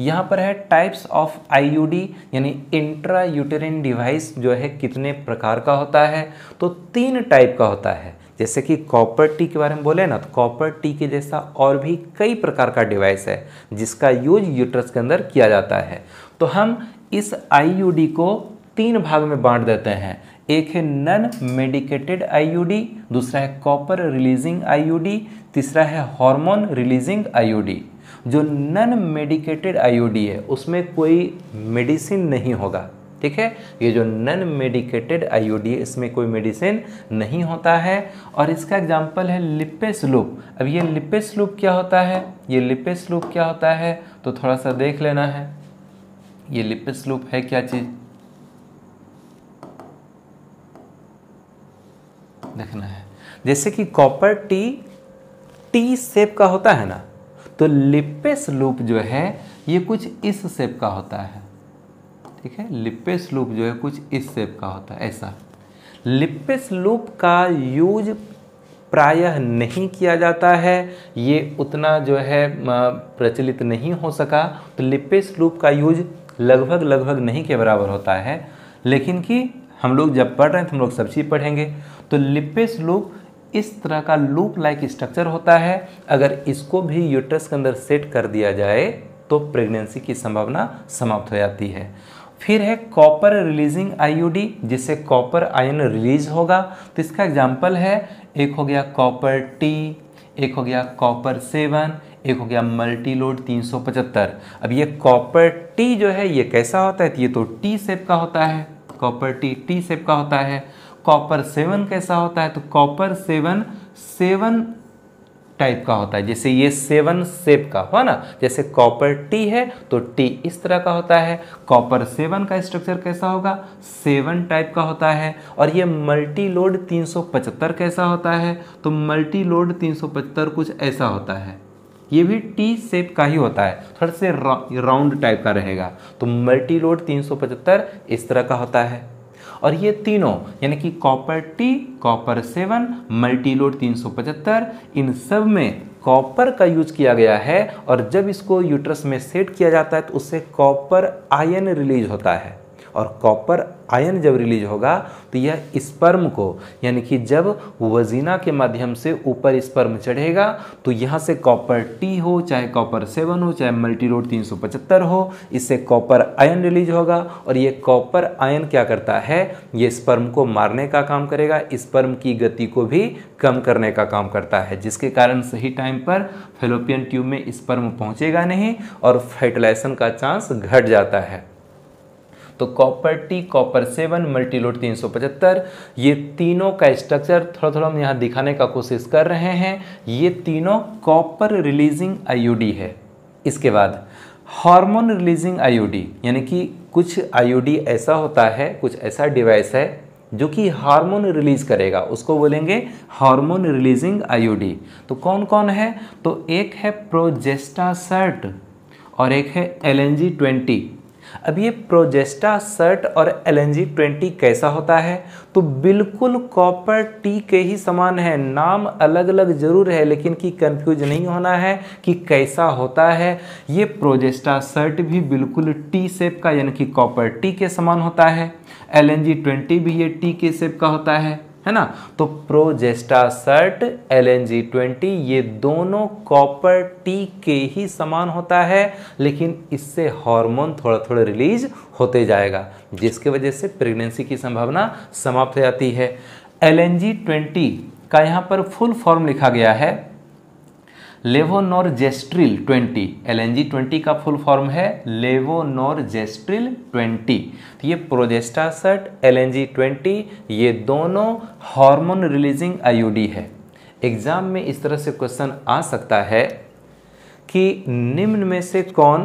यहाँ पर है टाइप्स ऑफ़ आईयूडी यानी इंट्रा यूटेरिन डिवाइस जो है कितने प्रकार का होता है? तो तीन टाइप का होता है। जैसे कि कॉपर टी के बारे में बोले ना तो कॉपर टी के जैसा और भी कई प्रकार का डिवाइस है, जिसका यूज़ यूट्रस के अंदर किया जाता है। तो हम इस आईयूडी को तीन भाग में बांट देते हैं। एक है नन मेडिकेटेड आईयूडी दूसरा है कॉपर रिलीजिंग आईयूडी तीसरा है हार्मोन रिलीजिंग आईयूडी जो नन मेडिकेटेड आईयूडी है, उसमें कोई मेडिसिन नहीं होगा। ठीक है? ये जो नन मेडिकेटेड आईओडी इसमें कोई मेडिसिन नहीं होता है। और इसका एग्जांपल है लिपेस लूप अब ये लिपेस लूप क्या होता है? ये लिपेस लूप क्या होता है? तो थोड़ा सा देख लेना है। ये लिपेस लूप है क्या चीज़? देखना है। जैसे कि कॉपर टी टी शेप का होता है ना? तो लिपेस लूप जो है, ये कुछ इस शेप का होता है। ठीक है? लिपेस लूप जो है कुछ इस शेप का होता है, ऐसा। लिपेस लूप का यूज़ प्रायः नहीं किया जाता है, ये उतना जो है प्रचलित नहीं हो सका। तो लिपेस लूप का यूज़ लगभग लगभग नहीं के बराबर होता है। लेकिन कि हम लोग जब पढ़ रहे हैं तो हम लोग सब चीज़ पढ़ेंगे। तो लिपेस लूप इस तरह का लूप लाइक स्ट्रक्चर होता है। अगर इसको भी यूट्रस के अंदर सेट कर दिया जाए तो प्रेगनेंसी की संभावना समाप्त हो जाती है। फिर है कॉपर रिलीजिंग आईयूडी जिससे कॉपर आयन रिलीज़ होगा। तो इसका एग्जांपल है, एक हो गया कॉपर टी एक हो गया कॉपर सेवन एक हो गया मल्टी लोड 375 अब ये कॉपर टी जो है, ये कैसा होता है? तो ये तो टी सेप का होता है। कॉपर टी टी सेप का होता है। कॉपर सेवन कैसा होता है? तो कॉपर सेवन सेवन टाइप का होता है। जैसे ये सेवन सेप का, हुआ ना? जैसे कॉपर टी है तो टी इस तरह का होता है। कॉपर सेवन का स्ट्रक्चर कैसा होगा? सेवन टाइप का होता है। और ये मल्टी लोड 375 कैसा होता है? तो मल्टी लोड 375 कुछ ऐसा होता है। ये भी टी सेप का ही होता है। थोड़ा से राउंड टाइप का रहेगा। तो मल्टी लोड 375 इस तरह का होता है। और ये तीनों, यानी कि copper T copper seven multiload 375 इन सब में कॉपर का यूज़ किया गया है और जब इसको यूट्रस में सेट किया जाता है तो उससे कॉपर आयन रिलीज़ होता है। और कॉपर आयन जब रिलीज़ होगा तो यह स्पर्म को, यानी कि जब वजीना के माध्यम से ऊपर स्पर्म चढ़ेगा तो यहाँ से कॉपर टी हो, चाहे कॉपर सेवन हो, चाहे मल्टी रोड तीन सौ पचहत्तर हो, इससे कॉपर आयन रिलीज़ होगा और ये कॉपर आयन क्या करता है? ये स्पर्म को मारने का काम करेगा स्पर्म की गति को भी कम करने का काम करता है, जिसके कारण सही टाइम पर फेलोपियन ट्यूब में स्पर्म पहुंचेगा नहीं और फर्टिलाइजेशन का चांस घट जाता है। तो copper T copper seven multiload 375 ये तीनों का स्ट्रक्चर थोड़ा थोड़ा हम यहाँ दिखाने का कोशिश कर रहे हैं। ये तीनों कॉपर रिलीजिंग आईयूडी है। इसके बाद हार्मोन रिलीजिंग आईयूडी यानी कि कुछ आईयूडी ऐसा होता है, कुछ ऐसा डिवाइस है, जो कि हार्मोन रिलीज़ करेगा। उसको बोलेंगे हार्मोन रिलीजिंग आईयूडी तो कौन कौन है? तो एक है प्रोजेस्टासर्ट और एक है एल एन जी ट्वेंटी अब ये प्रोजेस्टा सर्ट और एल एन जी ट्वेंटी कैसा होता है? तो बिल्कुल कॉपर टी के ही समान है। नाम अलग अलग ज़रूर है, लेकिन कि कंफ्यूज नहीं होना है कि कैसा होता है। ये प्रोजेस्टा सर्ट भी बिल्कुल टी सेप का, यानी कि कॉपर टी के समान होता है। एल एन जी ट्वेंटी भी ये टी के सेप का होता है। है ना? तो progestasert, L N G twenty, ये दोनों कॉपर टी के ही समान होता है, लेकिन इससे हार्मोन थोड़ा थोड़ा रिलीज़ होते जाएगा, जिसकी वजह से प्रेगनेंसी की संभावना समाप्त हो जाती है। एल एन जी ट्वेंटी का यहाँ पर फुल फॉर्म लिखा गया है। Levonorgestrel 20 L N G twenty का फुल फॉर्म है लेवोनोरजेस्ट्रिल 20 तो ये progestasert L N G twenty ये दोनों हार्मोन रिलीजिंग आईयूडी है। एग्ज़ाम में इस तरह से क्वेश्चन आ सकता है कि निम्न में से कौन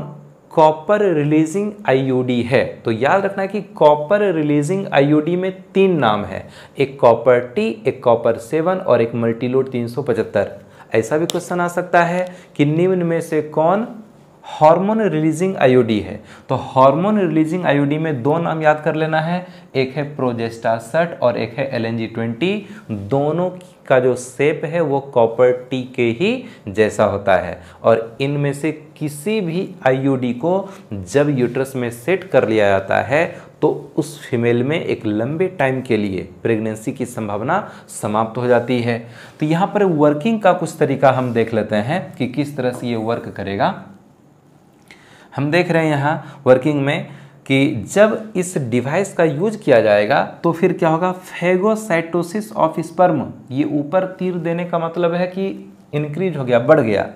कॉपर रिलीजिंग आईयूडी है? तो याद रखना कि कॉपर रिलीजिंग आईयूडी में तीन नाम है। एक कॉपर टी एक कॉपर सेवन और एक मल्टीलोड 375 ऐसा भी क्वेश्चन आ सकता है कि निम्न में से कौन हार्मोन रिलीजिंग आईओडी है? तो हार्मोन रिलीजिंग आईओडी में दो नाम याद कर लेना है। एक है प्रोजेस्टासट और एक है एल दोनों का जो सेप है, वो कॉपर टी के ही जैसा होता है। और इनमें से किसी भी आईयूडी को जब यूट्रस में सेट कर लिया जाता है तो उस फीमेल में एक लंबे टाइम के लिए प्रेगनेंसी की संभावना समाप्त हो जाती है। तो यहाँ पर वर्किंग का कुछ तरीका हम देख लेते हैं कि किस तरह से ये वर्क करेगा। हम देख रहे हैं यहाँ वर्किंग में कि जब इस डिवाइस का यूज़ किया जाएगा तो फिर क्या होगा? फेगोसाइटोसिस ऑफ़ स्पर्म ये ऊपर तीर देने का मतलब है कि इंक्रीज हो गया, बढ़ गया।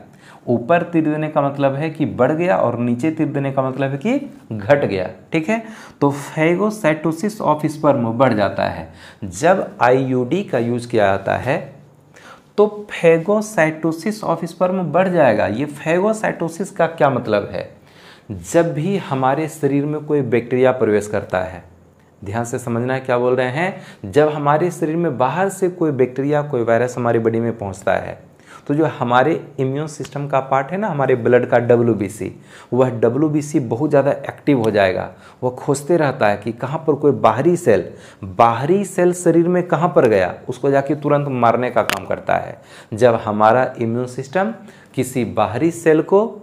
ऊपर तीर देने का मतलब है कि बढ़ गया और नीचे तीर देने का मतलब है कि घट गया, ठीक है? तो फेगोसाइटोसिस ऑफ़ स्पर्म बढ़ जाता है। जब आईयूडी का यूज़ किया जाता है तो फेगोसाइटोसिस ऑफ़ स्पर्म बढ़ जाएगा। ये फेगोसाइटोसिस का क्या मतलब है? जब भी हमारे शरीर में कोई बैक्टीरिया प्रवेश करता है, ध्यान से समझना है क्या बोल रहे हैं? जब हमारे शरीर में बाहर से कोई बैक्टीरिया, कोई वायरस हमारी बॉडी में पहुँचता है तो जो हमारे इम्यून सिस्टम का पार्ट है ना, हमारे ब्लड का डब्ल्यूबीसी वह डब्ल्यूबीसी बहुत ज़्यादा एक्टिव हो जाएगा। वह खोजते रहता है कि कहाँ पर कोई बाहरी सेल बाहरी सेल शरीर में कहाँ पर गया, उसको जाके तुरंत मारने का काम करता है। जब हमारा इम्यून सिस्टम किसी बाहरी सेल को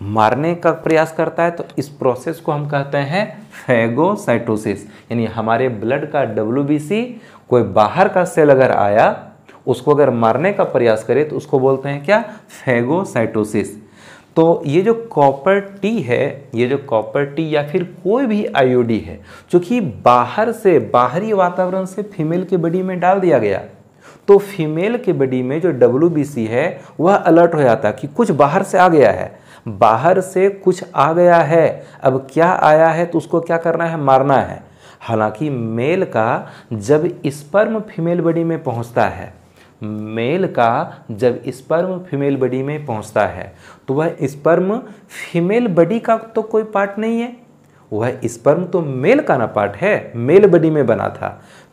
मारने का प्रयास करता है तो इस प्रोसेस को हम कहते हैं फेगोसाइटोसिस यानी हमारे ब्लड का डब्ल्यूबीसी कोई बाहर का सेल अगर आया उसको अगर मारने का प्रयास करे तो उसको बोलते हैं क्या? फेगोसाइटोसिस तो ये जो कॉपर टी है, ये जो कॉपर टी या फिर कोई भी आयोडी है, जो कि बाहर से, बाहरी वातावरण से फीमेल के बॉडी में डाल दिया गया तो फीमेल के बॉडी में जो डब्ल्यूबीसी है, वह अलर्ट हो जाता है कि कुछ बाहर से आ गया है। बाहर से कुछ आ गया है, अब क्या आया है तो उसको क्या करना है? मारना है। हालाँकि मेल का जब स्पर्म फीमेल बॉडी में पहुँचता है मेल का जब स्पर्म फीमेल बॉडी में पहुँचता है तो वह स्पर्म फीमेल बॉडी का तो कोई पार्ट नहीं है। वह स्पर्म तो मेल का ना पार्ट है मेल बॉडी में बना था।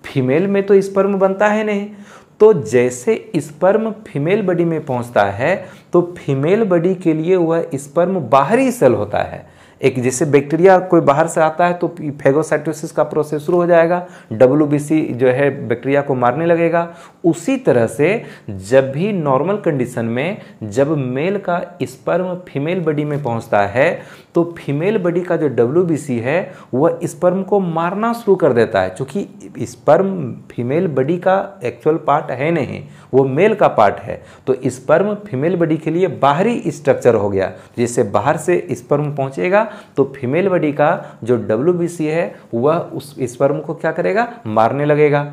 फीमेल में तो स्पर्म बनता है नहीं। तो जैसे स्पर्म फीमेल बॉडी में पहुँचता है तो फीमेल बॉडी के लिए वह स्पर्म बाहरी सेल होता है। एक जैसे बैक्टीरिया कोई बाहर से आता है तो फेगोसाइटोसिस का प्रोसेस शुरू हो जाएगा डब्ल्यू जो है बैक्टीरिया को मारने लगेगा। उसी तरह से जब भी नॉर्मल कंडीशन में जब मेल का स्पर्म फीमेल बॉडी में पहुँचता है तो फीमेल बॉडी का जो डब्ल्यू है, वह स्पर्म को मारना शुरू कर देता है। क्योंकि स्पर्म फीमेल बॉडी का एक्चुअल पार्ट है नहीं, वो मेल का पार्ट है। तो स्पर्म फीमेल बॉडी के लिए बाहरी स्ट्रक्चर हो गया जैसे बाहर से स्पर्म पहुंचेगा तो फीमेल बॉडी का जो डब्ल्यू है, वह उस स्पर्म को क्या करेगा? मारने लगेगा।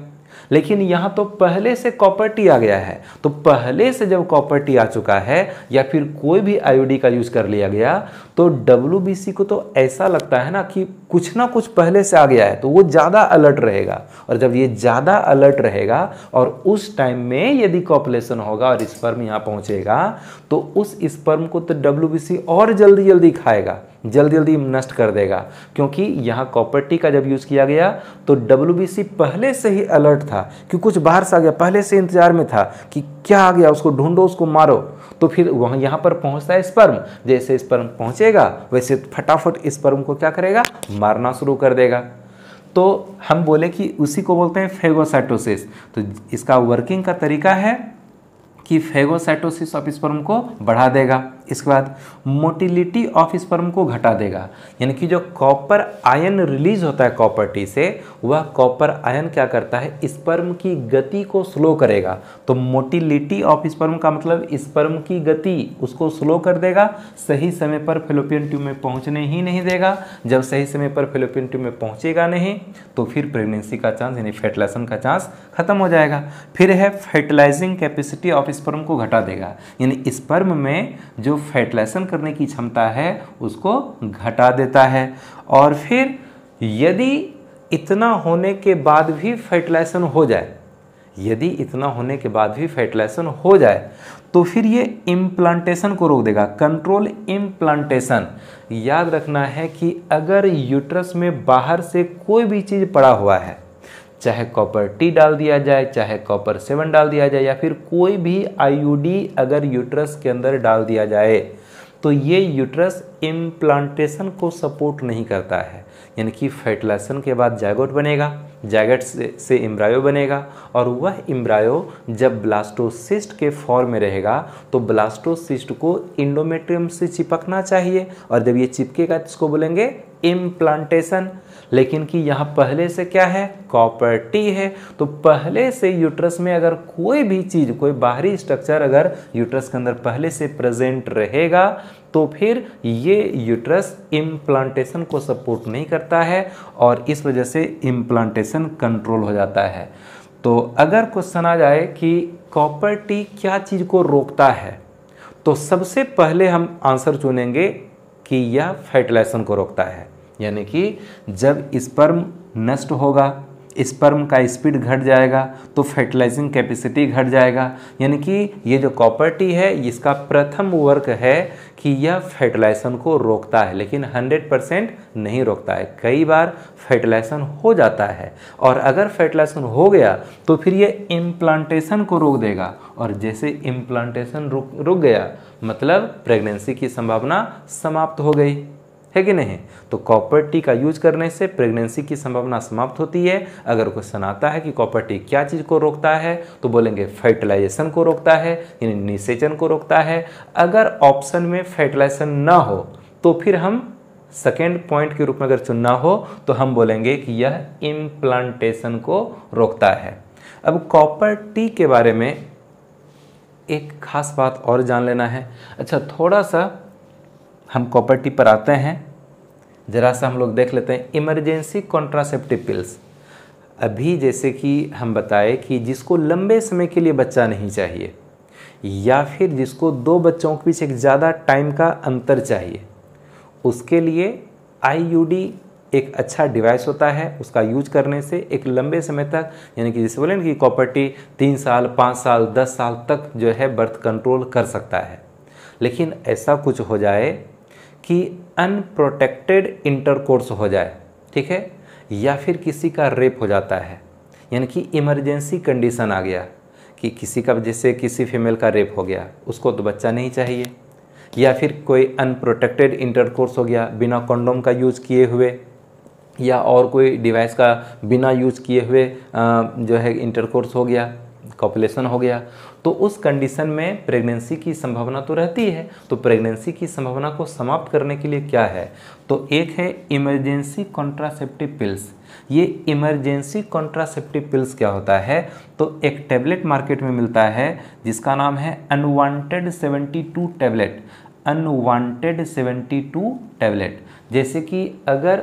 लेकिन यहाँ तो पहले से कॉपर्टी आ गया है। तो पहले से जब कॉपर्टी आ चुका है, या फिर कोई भी आईओडी का यूज़ कर लिया गया तो डब्ल्यू को तो ऐसा लगता है ना कि कुछ ना कुछ पहले से आ गया है तो वो ज़्यादा अलर्ट रहेगा। और जब ये ज़्यादा अलर्ट रहेगा, और उस टाइम में यदि कॉपुलेशन होगा और स्पर्म यहाँ पहुँचेगा तो उस स्पर्म को तो डब्ल्यू और जल्दी जल्दी खाएगा। जल्दी जल्दी नष्ट कर देगा। क्योंकि यहाँ कॉपर्टी का जब यूज़ किया गया तो डब्ल्यूबीसी पहले से ही अलर्ट था कि कुछ बाहर से आ गया, पहले से इंतज़ार में था कि क्या आ गया, उसको ढूंढो, उसको मारो। तो फिर वहाँ यहाँ पर पहुँचता है स्पर्म जैसे स्पर्म पहुँचेगा, वैसे फटाफट स्पर्म को क्या करेगा? मारना शुरू कर देगा। तो हम बोले कि उसी को बोलते हैं फेगोसाइटोसिस तो इसका वर्किंग का तरीका है कि फेगोसाइटोसिस ऑफ़ स्पर्म को बढ़ा देगा। इसके बाद मोटिलिटी ऑफ़ स्पर्म को घटा देगा। यानी कि जो कॉपर आयन रिलीज़ होता है कॉपर टी से, वह कॉपर आयन क्या करता है? स्पर्म की गति को स्लो करेगा। तो मोटिलिटी ऑफ़ स्पर्म का मतलब स्पर्म की गति उसको स्लो कर देगा, सही समय पर फेलोपियन ट्यूब में पहुँचने ही नहीं देगा। जब सही समय पर फेलोपियन ट्यूब में पहुंचेगा नहीं तो फिर प्रेगनेंसी का चांस यानी फर्टिलाइजेशन का चांस खत्म हो जाएगा। फिर है फर्टिलाइजिंग कैपेसिटी ऑफ़ स्पर्म को घटा देगा। यानी स्पर्म में जो फर्टिलाइजेशन करने की क्षमता है, उसको घटा देता है। और फिर यदि इतना होने के बाद भी फर्टिलाइजेशन हो जाए, यदि इतना होने के बाद भी फर्टिलाइजेशन हो जाए तो फिर ये इम्प्लांटेशन को रोक देगा। कंट्रोल इम्प्लांटेशन याद रखना है कि अगर यूट्रस में बाहर से कोई भी चीज़ पड़ा हुआ है चाहे कॉपर टी डाल दिया जाए चाहे कॉपर सेवन डाल दिया जाए या फिर कोई भी आईयूडी अगर यूट्रस के अंदर डाल दिया जाए तो ये यूट्रस इम्प्लांटेशन को सपोर्ट नहीं करता है। यानी कि फर्टिलाइजेशन के बाद जैगोट बनेगा जायगोट से, से इम्ब्रायो बनेगा और वह इम्ब्रायो जब ब्लास्टोसिस्ट के फॉर्म में रहेगा तो ब्लास्टोसिस्ट को इंडोमेट्रियम से चिपकना चाहिए और जब ये चिपकेगा तो इसको बोलेंगे इम्प्लांटेशन लेकिन कि यहाँ पहले से क्या है? कॉपर टी है। तो पहले से यूट्रस में अगर कोई भी चीज़, कोई बाहरी स्ट्रक्चर अगर यूट्रस के अंदर पहले से प्रेजेंट रहेगा तो फिर ये यूट्रस इम्प्लांटेशन को सपोर्ट नहीं करता है और इस वजह से इम्प्लांटेशन कंट्रोल हो जाता है। तो अगर क्वेश्चन आ जाए कि कॉपर टी क्या चीज़ को रोकता है तो सबसे पहले हम आंसर चुनेंगे कि यह फर्टिलाइजेशन को रोकता है। यानी कि जब स्पर्म नष्ट होगा स्पर्म का स्पीड घट जाएगा तो फर्टिलाइजिंग कैपेसिटी घट जाएगा। यानी कि ये जो कॉपर्टी है, इसका प्रथम वर्क है कि यह फर्टिलाइजेशन को रोकता है, लेकिन 100 परसेंट नहीं रोकता है। कई बार फर्टिलाइजेशन हो जाता है और अगर फर्टिलाइजेशन हो गया तो फिर ये इम्प्लांटेशन को रोक देगा। और जैसे इम्प्लांटेशन रुक रुक गया मतलब प्रेगनेंसी की संभावना समाप्त हो गई। है कि नहीं? तो कॉपर टी का यूज़ करने से प्रेगनेंसी की संभावना समाप्त होती है। अगर क्वेश्चन आता है कि कॉपर टी क्या चीज़ को रोकता है तो बोलेंगे फर्टिलाइजेशन को रोकता है, यानी निषेचन को रोकता है। अगर ऑप्शन में फर्टिलाइजेशन ना हो तो फिर हम सेकेंड पॉइंट के रूप में अगर चुनना हो तो हम बोलेंगे कि यह इम्प्लांटेशन को रोकता है। अब कॉपर टी के बारे में एक खास बात और जान लेना है। अच्छा थोड़ा सा हम कॉपर टी पर आते हैं। ज़रा सा हम लोग देख लेते हैं इमरजेंसी कॉन्ट्रासेप्टिव पिल्स अभी जैसे कि हम बताए कि जिसको लंबे समय के लिए बच्चा नहीं चाहिए, या फिर जिसको दो बच्चों के बीच एक ज़्यादा टाइम का अंतर चाहिए, उसके लिए आईयूडी एक अच्छा डिवाइस होता है, उसका यूज़ करने से एक लंबे समय तक, यानी कि जैसे बोले ना कि कॉपर्टी तीन साल, पाँच साल, दस साल तक जो है बर्थ कंट्रोल कर सकता है। लेकिन ऐसा कुछ हो जाए कि अनप्रोटेक्टेड इंटरकोर्स हो जाए, ठीक है? या फिर किसी का रेप हो जाता है, यानी कि इमरजेंसी कंडीशन आ गया कि किसी का, जैसे किसी फीमेल का रेप हो गया, उसको तो बच्चा नहीं चाहिए। या फिर कोई अनप्रोटेक्टेड इंटरकोर्स हो गया बिना कॉन्डोम का यूज़ किए हुए, या और कोई डिवाइस का बिना यूज़ किए हुए जो है इंटरकोर्स हो गया कॉपुलेशन हो गया तो उस कंडीशन में प्रेगनेंसी की संभावना तो रहती है। तो प्रेगनेंसी की संभावना को समाप्त करने के लिए क्या है? तो एक है इमरजेंसी कॉन्ट्रासेप्टिव पिल्स ये इमरजेंसी कॉन्ट्रासेप्टिव पिल्स क्या होता है? तो एक टेबलेट मार्केट में मिलता है, जिसका नाम है अनवांटेड 72 टैबलेट अनवांटेड 72 टैबलेट जैसे कि अगर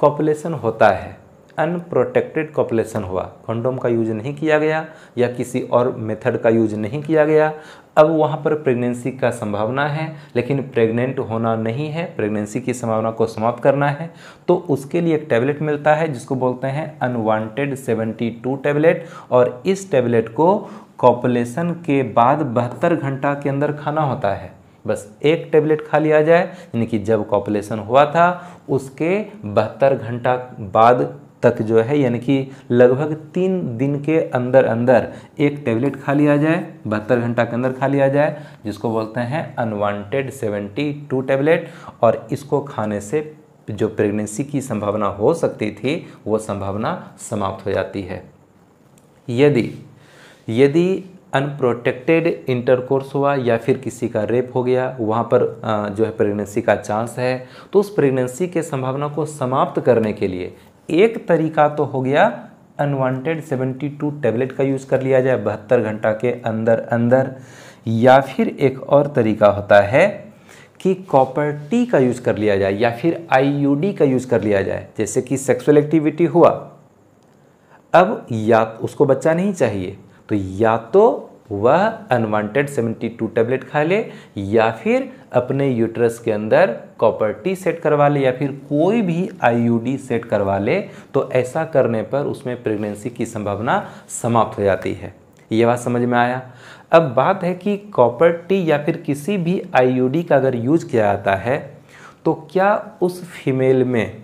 कॉपुलेशन होता है अनप्रोटेक्टेड कॉपुलेशन हुआ। कंडोम का यूज़ नहीं किया गया या किसी और मेथड का यूज़ नहीं किया गया। अब वहाँ पर प्रेगनेंसी का संभावना है, लेकिन प्रेग्नेंट होना नहीं है प्रेगनेंसी की संभावना को समाप्त करना है। तो उसके लिए एक टैबलेट मिलता है, जिसको बोलते हैं अनवांटेड 72 टैबलेट और इस टैबलेट को कॉपुलेशन के बाद बहत्तर घंटा के अंदर खाना होता है। बस एक टेबलेट खा लिया जाए, यानी कि जब कॉपुलेशन हुआ था, उसके बहत्तर घंटा बाद तक जो है, यानी कि लगभग तीन दिन के अंदर अंदर एक टेबलेट खा लिया जाए, बहत्तर घंटा के अंदर खा लिया जाए, जिसको बोलते हैं अनवांटेड सेवेंटी टू टेबलेट और इसको खाने से जो प्रेगनेंसी की संभावना हो सकती थी, वो संभावना समाप्त हो जाती है। यदि यदि अनप्रोटेक्टेड इंटरकोर्स हुआ, या फिर किसी का रेप हो गया, वहाँ पर जो है प्रेगनेंसी का चांस है तो उस प्रेगनेंसी के संभावना को समाप्त करने के लिए एक तरीका तो हो गया अनवांटेड 72 टैबलेट का यूज़ कर लिया जाए, बहत्तर घंटा के अंदर अंदर। या फिर एक और तरीका होता है कि कॉपर टी का यूज़ कर लिया जाए, या फिर आईयूडी का यूज़ कर लिया जाए, जैसे कि सेक्सुअल एक्टिविटी हुआ। अब या उसको बच्चा नहीं चाहिए तो या तो वह अनवांटेड 72 टैबलेट खा ले, या फिर अपने यूट्रस के अंदर कॉपर टी सेट करवा ले या फिर कोई भी आईयूडी सेट करवा ले तो ऐसा करने पर उसमें प्रेगनेंसी की संभावना समाप्त हो जाती है। ये बात समझ में आया? अब बात है कि कॉपर टी या फिर किसी भी आईयूडी का अगर यूज़ किया जाता है तो क्या उस फीमेल में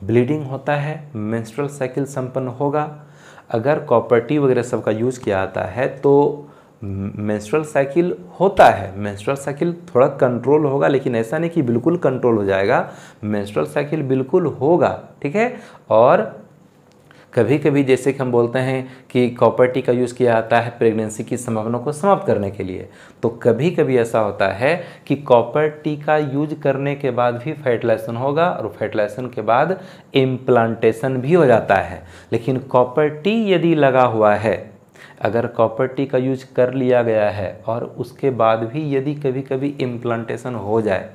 ब्लीडिंग होता है? मेंस्ट्रुअल साइकिल संपन्न होगा। अगर कॉपर्टी वगैरह सब का यूज़ किया जाता है तो मेंस्ट्रुअल साइकिल होता है। मेंस्ट्रुअल साइकिल थोड़ा कंट्रोल होगा, लेकिन ऐसा नहीं कि बिल्कुल कंट्रोल हो जाएगा। मेंस्ट्रुअल साइकिल बिल्कुल होगा, ठीक है? और कभी कभी जैसे कि हम बोलते हैं कि कॉपर टी का यूज़ किया जाता है प्रेगनेंसी की संभावना को समाप्त करने के लिए। तो कभी कभी ऐसा होता है कि कॉपर टी का यूज़ करने के बाद भी फर्टिलाइजेशन होगा और फर्टिलाइजेशन के बाद इम्प्लांटेशन भी हो जाता है। लेकिन कॉपर टी यदि लगा हुआ है अगर कॉपर टी का यूज़ कर लिया गया है और उसके बाद भी यदि कभी कभी इम्प्लांटेशन हो जाए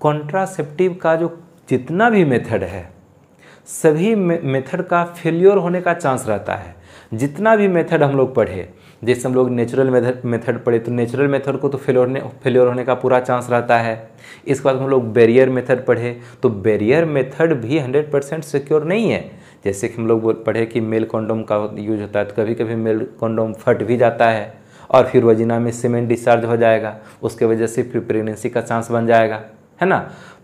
कॉन्ट्रासेप्टिव का जो जितना भी मेथड है, सभी मेथड का फेल्योर होने का चांस रहता है। जितना भी मेथड हम लोग पढ़े, जैसे हम लोग नेचुरल मेथड मेथड पढ़े तो नेचुरल मेथड को तो फेल्योर होने फेल्योर होने का पूरा चांस रहता है। इसके बाद हम लोग बैरियर मेथड पढ़े तो बैरियर मेथड भी 100 परसेंट सिक्योर नहीं है। जैसे कि हम लोग पढ़े कि मेल कॉन्डोम का यूज़ होता है तो कभी कभी मेल कॉन्डोम फट भी जाता है और फिर वजीना में सीमेंट डिस्चार्ज हो जाएगा, उसके वजह से फिर प्रेगनेंसी का चांस बन जाएगा, है ना?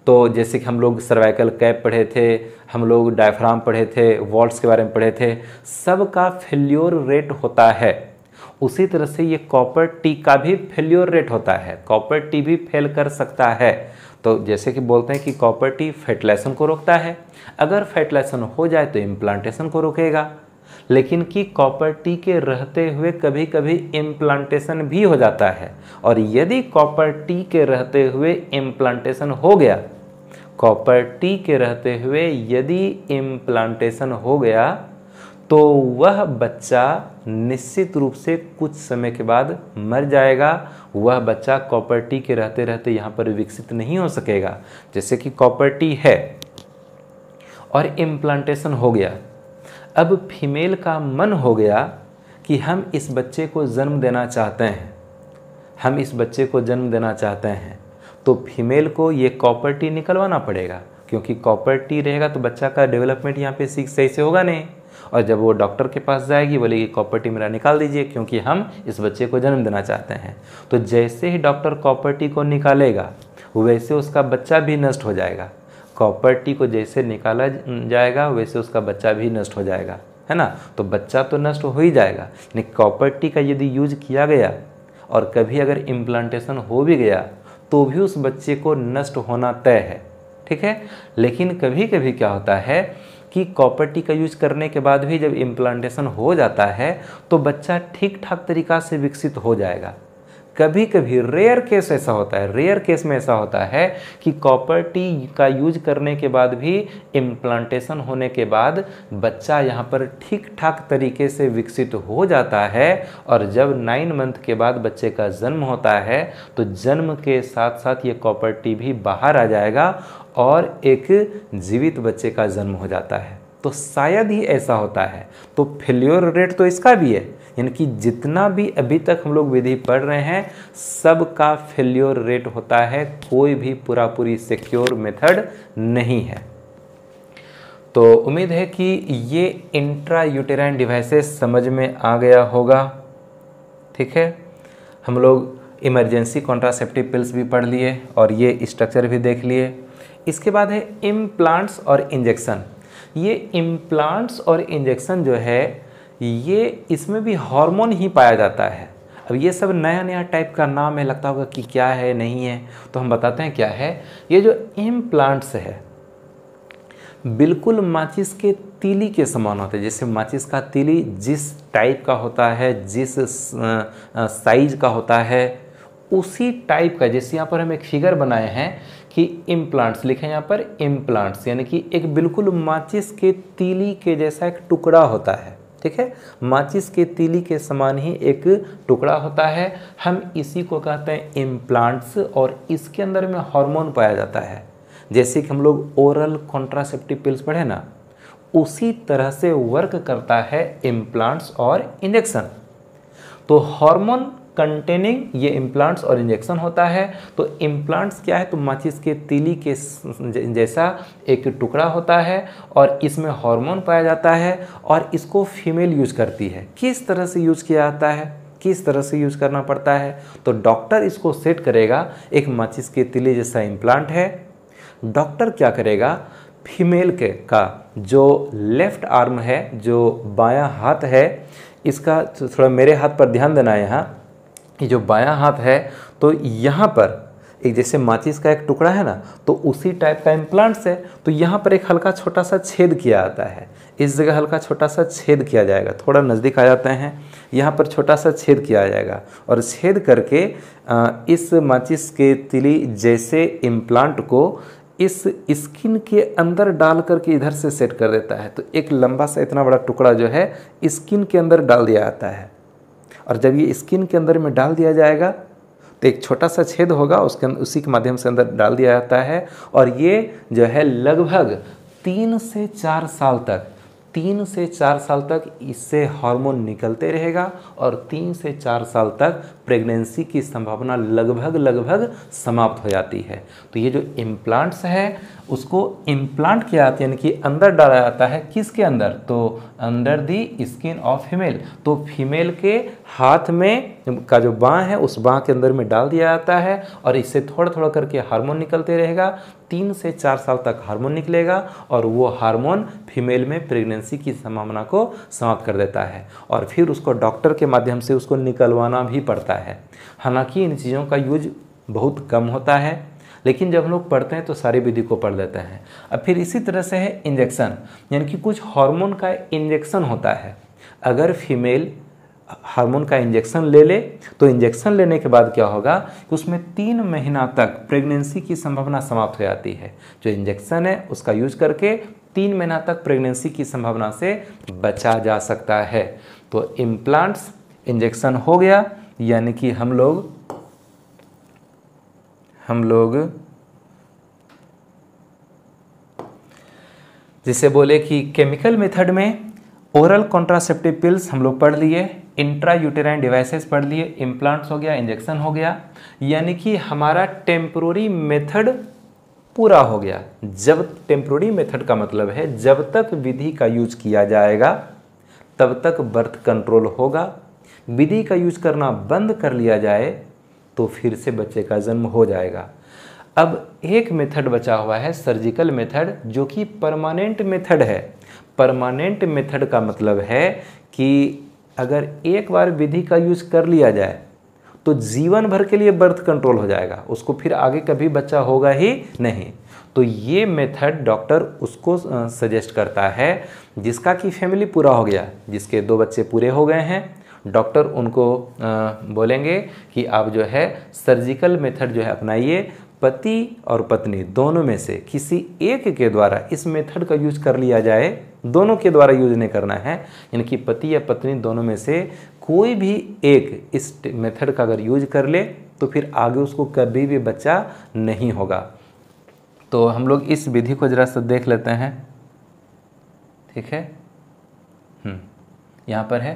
तो जैसे कि हम लोग सर्वाइकल कैप पढ़े थे, हम लोग डायफ्राम पढ़े थे, वॉल्ट्स के बारे में पढ़े थे सब का फेल्योर रेट होता है। उसी तरह से ये कॉपर टी का भी फेल्योर रेट होता है, कॉपर टी भी फेल कर सकता है। तो जैसे कि बोलते हैं कि कॉपर टी को रोकता है। अगर फर्टिलाइजेशन हो जाए तो इम्प्लांटेशन को रोकेगा। लेकिन कि कॉपर टी के रहते हुए कभी कभी इम्प्लांटेशन भी हो जाता है। और यदि कॉपर टी के रहते हुए इम्प्लांटेशन हो गया कॉपर टी के रहते हुए यदि इम्प्लांटेशन हो गया तो वह बच्चा निश्चित रूप से कुछ समय के बाद मर जाएगा वह बच्चा कॉपर टी के रहते रहते यहाँ पर विकसित नहीं हो सकेगा। जैसे कि कॉपर टी है और इम्प्लांटेशन हो गया। अब फीमेल का मन हो गया कि हम इस बच्चे को जन्म देना चाहते हैं। हम इस बच्चे को जन्म देना चाहते हैं। तो फीमेल को ये कॉपर टी निकलवाना पड़ेगा। क्योंकि कॉपर टी रहेगा तो बच्चा का डेवलपमेंट यहाँ पे सही से होगा नहीं। और जब वो डॉक्टर के पास जाएगी, बोलेगी कॉपर टी मेरा निकाल दीजिए, क्योंकि हम इस बच्चे को जन्म देना चाहते हैं। तो जैसे ही डॉक्टर कॉपर्टी को निकालेगा, वैसे उसका बच्चा भी नष्ट हो जाएगा। कॉपर्टी को जैसे निकाला जाएगा, वैसे उसका बच्चा भी नष्ट हो जाएगा, है ना? तो बच्चा तो नष्ट हो ही जाएगा। लेकिन कॉपर्टी का यदि यूज़ किया गया और कभी अगर इम्प्लांटेशन हो भी गया तो भी उस बच्चे को नष्ट होना तय है, ठीक है? लेकिन कभी कभी क्या होता है कि कॉपर टी का यूज़ करने के बाद भी जब इम्प्लांटेशन हो जाता है तो बच्चा ठीक ठाक तरीका से विकसित हो जाएगा। कभी कभी रेयर केस ऐसा होता है रेयर केस में ऐसा होता है कि कॉपर टी का यूज़ करने के बाद भी इम्प्लांटेशन होने के बाद बच्चा यहाँ पर ठीक ठाक तरीके से विकसित हो जाता है और जब नाइन मंथ के बाद बच्चे का जन्म होता है तो जन्म के साथ साथ ये कॉपर टी भी बाहर आ जाएगा और एक जीवित बच्चे का जन्म हो जाता है। तो शायद ही ऐसा होता है। तो फेल्योर रेट तो इसका भी है। यानी कि जितना भी अभी तक हम लोग विधि पढ़ रहे हैं सब का फेल्योर रेट होता है, कोई भी पूरा पूरी सिक्योर मेथड नहीं है। तो उम्मीद है कि ये इंट्रा यूटेराइन डिवाइसेस समझ में आ गया होगा। ठीक है? हम लोग इमरजेंसी कॉन्ट्रासेप्टिव पिल्स भी पढ़ लिए और ये स्ट्रक्चर भी देख लिए। इसके बाद है इम्प्लांट्स और इंजेक्शन ये इम्प्लांट्स और इंजेक्शन जो है ये इसमें भी हार्मोन ही पाया जाता है। अब ये सब नया नया टाइप का नाम है, लगता होगा कि क्या है, नहीं है तो हम बताते हैं क्या है। ये जो इम्प्लांट्स है, बिल्कुल माचिस के तीली के समान होते हैं। जैसे माचिस का तीली जिस टाइप का होता है, जिस साइज़ का होता है, उसी टाइप का। जैसे यहाँ पर हम एक फिगर बनाए हैं कि इम्प्लांट्स, लिखे यहाँ पर इम्प्लांट्स, यानी कि एक बिल्कुल माचिस के तीली के जैसा एक टुकड़ा होता है। ठीक है? माचिस के तीली के समान ही एक टुकड़ा होता है। हम इसी को कहते हैं इम्प्लांट्स और इसके अंदर में हार्मोन पाया जाता है। जैसे कि हम लोग ओरल कॉन्ट्रासेप्टिव पिल्स पढ़े ना, उसी तरह से वर्क करता है इम्प्लांट्स और इंजेक्शन तो हार्मोन कंटेनिंग ये इम्प्लांट्स और इंजेक्शन होता है। तो इम्प्लांट्स क्या है? तो माचिस के तीली के जैसा एक टुकड़ा होता है और इसमें हार्मोन पाया जाता है और इसको फीमेल यूज़ करती है। किस तरह से यूज़ किया जाता है? किस तरह से यूज़ करना पड़ता है? तो डॉक्टर इसको सेट करेगा। एक माचिस के तीली जैसा इम्प्लांट है। डॉक्टर क्या करेगा? फीमेल के, का, जो लेफ़्ट आर्म है, जो बायां हाथ है, इसका थोड़ा मेरे हाथ पर ध्यान देना है यहाँ। ये जो बायां हाथ है तो यहाँ पर एक जैसे माचिस का एक टुकड़ा है ना तो उसी टाइप का इम्प्लांट्स है तो यहाँ पर एक हल्का छोटा सा छेद किया आता है। इस जगह हल्का छोटा सा छेद किया जाएगा, थोड़ा नज़दीक आ जाते हैं, यहाँ पर छोटा सा छेद किया जाएगा, और छेद करके इस माचिस के तिली जैसे इम्प्लांट को इस स्किन के अंदर डाल करके इधर से सेट कर देता है। तो एक लंबा सा इतना बड़ा टुकड़ा जो है स्किन के अंदर डाल दिया जाता है। और जब ये स्किन के अंदर में डाल दिया जाएगा तो एक छोटा सा छेद होगा, उसके उसी के माध्यम से अंदर डाल दिया जाता है। और ये जो है लगभग तीन से चार साल तक, तीन से चार साल तक इससे हार्मोन निकलते रहेगा और तीन से चार साल तक प्रेगनेंसी की संभावना लगभग लगभग समाप्त हो जाती है। तो ये जो इम्प्लांट्स है, उसको इम्प्लांट किया जाता है, यानी कि अंदर डाला जाता है। किसके अंदर? तो under the skin of female तो फीमेल के हाथ में का जो बाँ है, उस बाँ के अंदर में डाल दिया जाता है और इससे थोड़ा थोड़ा करके हार्मोन निकलते रहेगा। तीन से चार साल तक हार्मोन निकलेगा और वो हार्मोन फीमेल में प्रेगनेंसी की संभावना को समाप्त कर देता है और फिर उसको डॉक्टर के माध्यम से उसको निकलवाना भी पड़ता है। हालाँकि इन चीज़ों का यूज़ बहुत कम होता है। लेकिन जब हम लोग पढ़ते हैं तो सारी विधि को पढ़ लेते हैं। अब फिर इसी तरह से है इंजेक्शन। यानी कि कुछ हार्मोन का इंजेक्शन होता है। अगर फीमेल हार्मोन का इंजेक्शन ले ले तो इंजेक्शन लेने के बाद क्या होगा कि उसमें तीन महीना तक प्रेगनेंसी की संभावना समाप्त हो जाती है। जो इंजेक्शन है, उसका यूज़ करके तीन महीना तक प्रेगनेंसी की संभावना से बचा जा सकता है। तो इम्प्लांट्स इंजेक्शन हो गया, यानी कि हम लोग हम लोग जिसे बोले कि केमिकल मेथड में ओरल कॉन्ट्रासेप्टिव पिल्स हम लोग पढ़ लिए इंट्रा यूटेराइन डिवाइसेस पढ़ लिए इम्प्लांट्स हो गया इंजेक्शन हो गया, यानी कि हमारा टेम्प्रोरी मेथड पूरा हो गया। जब टेम्प्रोरी मेथड का मतलब है, जब तक विधि का यूज़ किया जाएगा, तब तक बर्थ कंट्रोल होगा। विधि का यूज़ करना बंद कर लिया जाए तो फिर से बच्चे का जन्म हो जाएगा। अब एक मेथड बचा हुआ है सर्जिकल मेथड, जो कि परमानेंट मेथड है। परमानेंट मेथड का मतलब है कि अगर एक बार विधि का यूज़ कर लिया जाए तो जीवन भर के लिए बर्थ कंट्रोल हो जाएगा। उसको फिर आगे कभी बच्चा होगा ही नहीं। तो ये मेथड डॉक्टर उसको सजेस्ट करता है, जिसका कि फैमिली पूरा हो गया, जिसके दो बच्चे पूरे हो गए हैं। डॉक्टर उनको बोलेंगे कि आप जो है सर्जिकल मेथड जो है अपनाइए। पति और पत्नी दोनों में से किसी एक के द्वारा इस मेथड का यूज़ कर लिया जाए, दोनों के द्वारा यूज़ नहीं करना है। यानी कि पति या पत्नी दोनों में से कोई भी एक इस मेथड का अगर यूज़ कर ले तो फिर आगे उसको कभी भी बच्चा नहीं होगा। तो हम लोग इस विधि को ज़रा सा देख लेते हैं। ठीक है? यहाँ पर है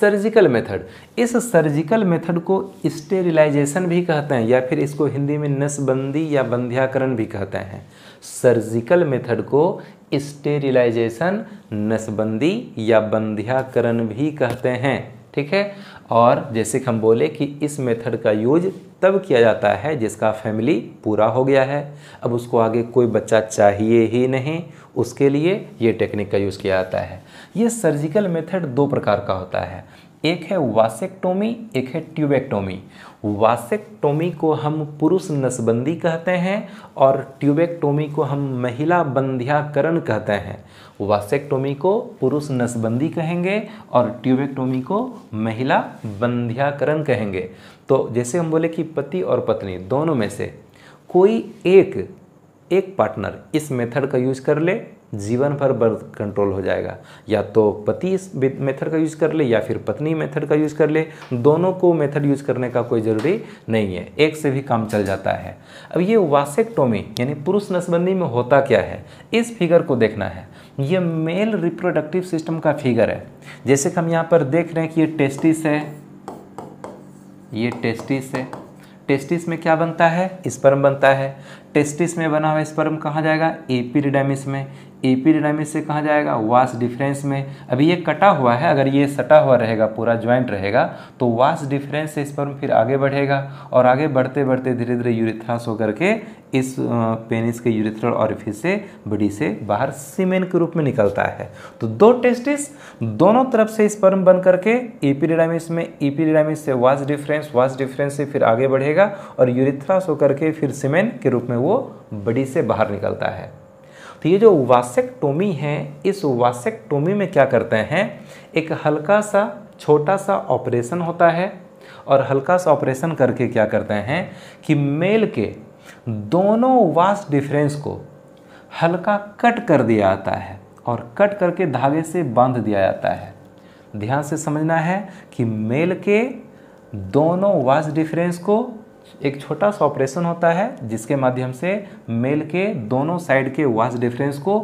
सर्जिकल मेथड इस सर्जिकल मेथड को स्टेरिलाइजेशन भी कहते हैं, या फिर इसको हिंदी में नसबंदी या बंध्याकरण भी कहते हैं। सर्जिकल मेथड को स्टेरिलाइजेशन नसबंदी या बंध्याकरण भी कहते हैं। ठीक है? और जैसे हम बोले कि इस मेथड का यूज़ तब किया जाता है जिसका फैमिली पूरा हो गया है। अब उसको आगे कोई बच्चा चाहिए ही नहीं, उसके लिए ये टेक्निक का यूज़ किया जाता है। ये सर्जिकल मेथड दो प्रकार का होता है। एक है वासेक्टोमी, एक है ट्यूबेक्टोमी। वासेक्टोमी को हम पुरुष नसबंदी कहते हैं और ट्यूबेक्टोमी को हम महिला बंध्याकरण कहते हैं। वासेक्टोमी को पुरुष नसबंदी कहेंगे और ट्यूबेक्टोमी को महिला बंध्याकरण कहेंगे। तो जैसे हम बोले कि पति और पत्नी, दोनों में से कोई एक एक पार्टनर इस मेथड का यूज़ कर ले जीवन भर बर्थ कंट्रोल हो जाएगा। या तो पति इस मेथड का यूज़ कर ले, या फिर पत्नी मेथड का यूज़ कर ले। दोनों को मेथड यूज़ करने का कोई ज़रूरी नहीं है। एक से भी काम चल जाता है। अब ये वासेक्टोमी, यानी पुरुष नसबंदी में होता क्या है? इस फिगर को देखना है। ये मेल रिप्रोडक्टिव सिस्टम का फिगर है। जैसे कि हम यहाँ पर देख रहे हैं कि ये टेस्टिस है। ये टेस्टिस है। टेस्टिस में क्या बनता है? स्पर्म बनता है। टेस्टिस में बना हुआ स्पर्म कहाँ जाएगा? एपिडिडमिस में। एपीडिडाइमिस से कहाँ जाएगा, वास डिफरेंस में, अभी ये कटा हुआ है, अगर ये सटा हुआ रहेगा, पूरा ज्वाइंट रहेगा तो वास डिफरेंस से स्पर्म फिर आगे बढ़ेगा, और आगे बढ़ते बढ़ते धीरे धीरे यूरिथ्रास होकर के इस पेनिस के यूरिथ्रल ऑरिफिस से बड़ी से बाहर सीमेन के रूप में निकलता है। तो दो टेस्टिस दोनों तरफ़ से स्पर्म बन करके एपीडिडामिस में एपीडिडामिस से वास डिफरेंस वास डिफरेंस से फिर आगे बढ़ेगा, और यूरिथ्रास होकर के फिर सीमेन के रूप में वो बड़ी से बाहर निकलता है। तो ये जो वासेक्टोमी है, इस वासेक्टोमी में क्या करते हैं? एक हल्का सा, छोटा सा ऑपरेशन होता है और हल्का सा ऑपरेशन करके क्या करते हैं कि मेल के दोनों वास डिफरेंस को हल्का कट कर दिया जाता है और कट करके धागे से बाँध दिया जाता है। ध्यान से समझना है कि मेल के दोनों वास डिफरेंस को एक छोटा सा ऑपरेशन होता है, जिसके माध्यम से मेल के दोनों साइड के वास डिफरेंस को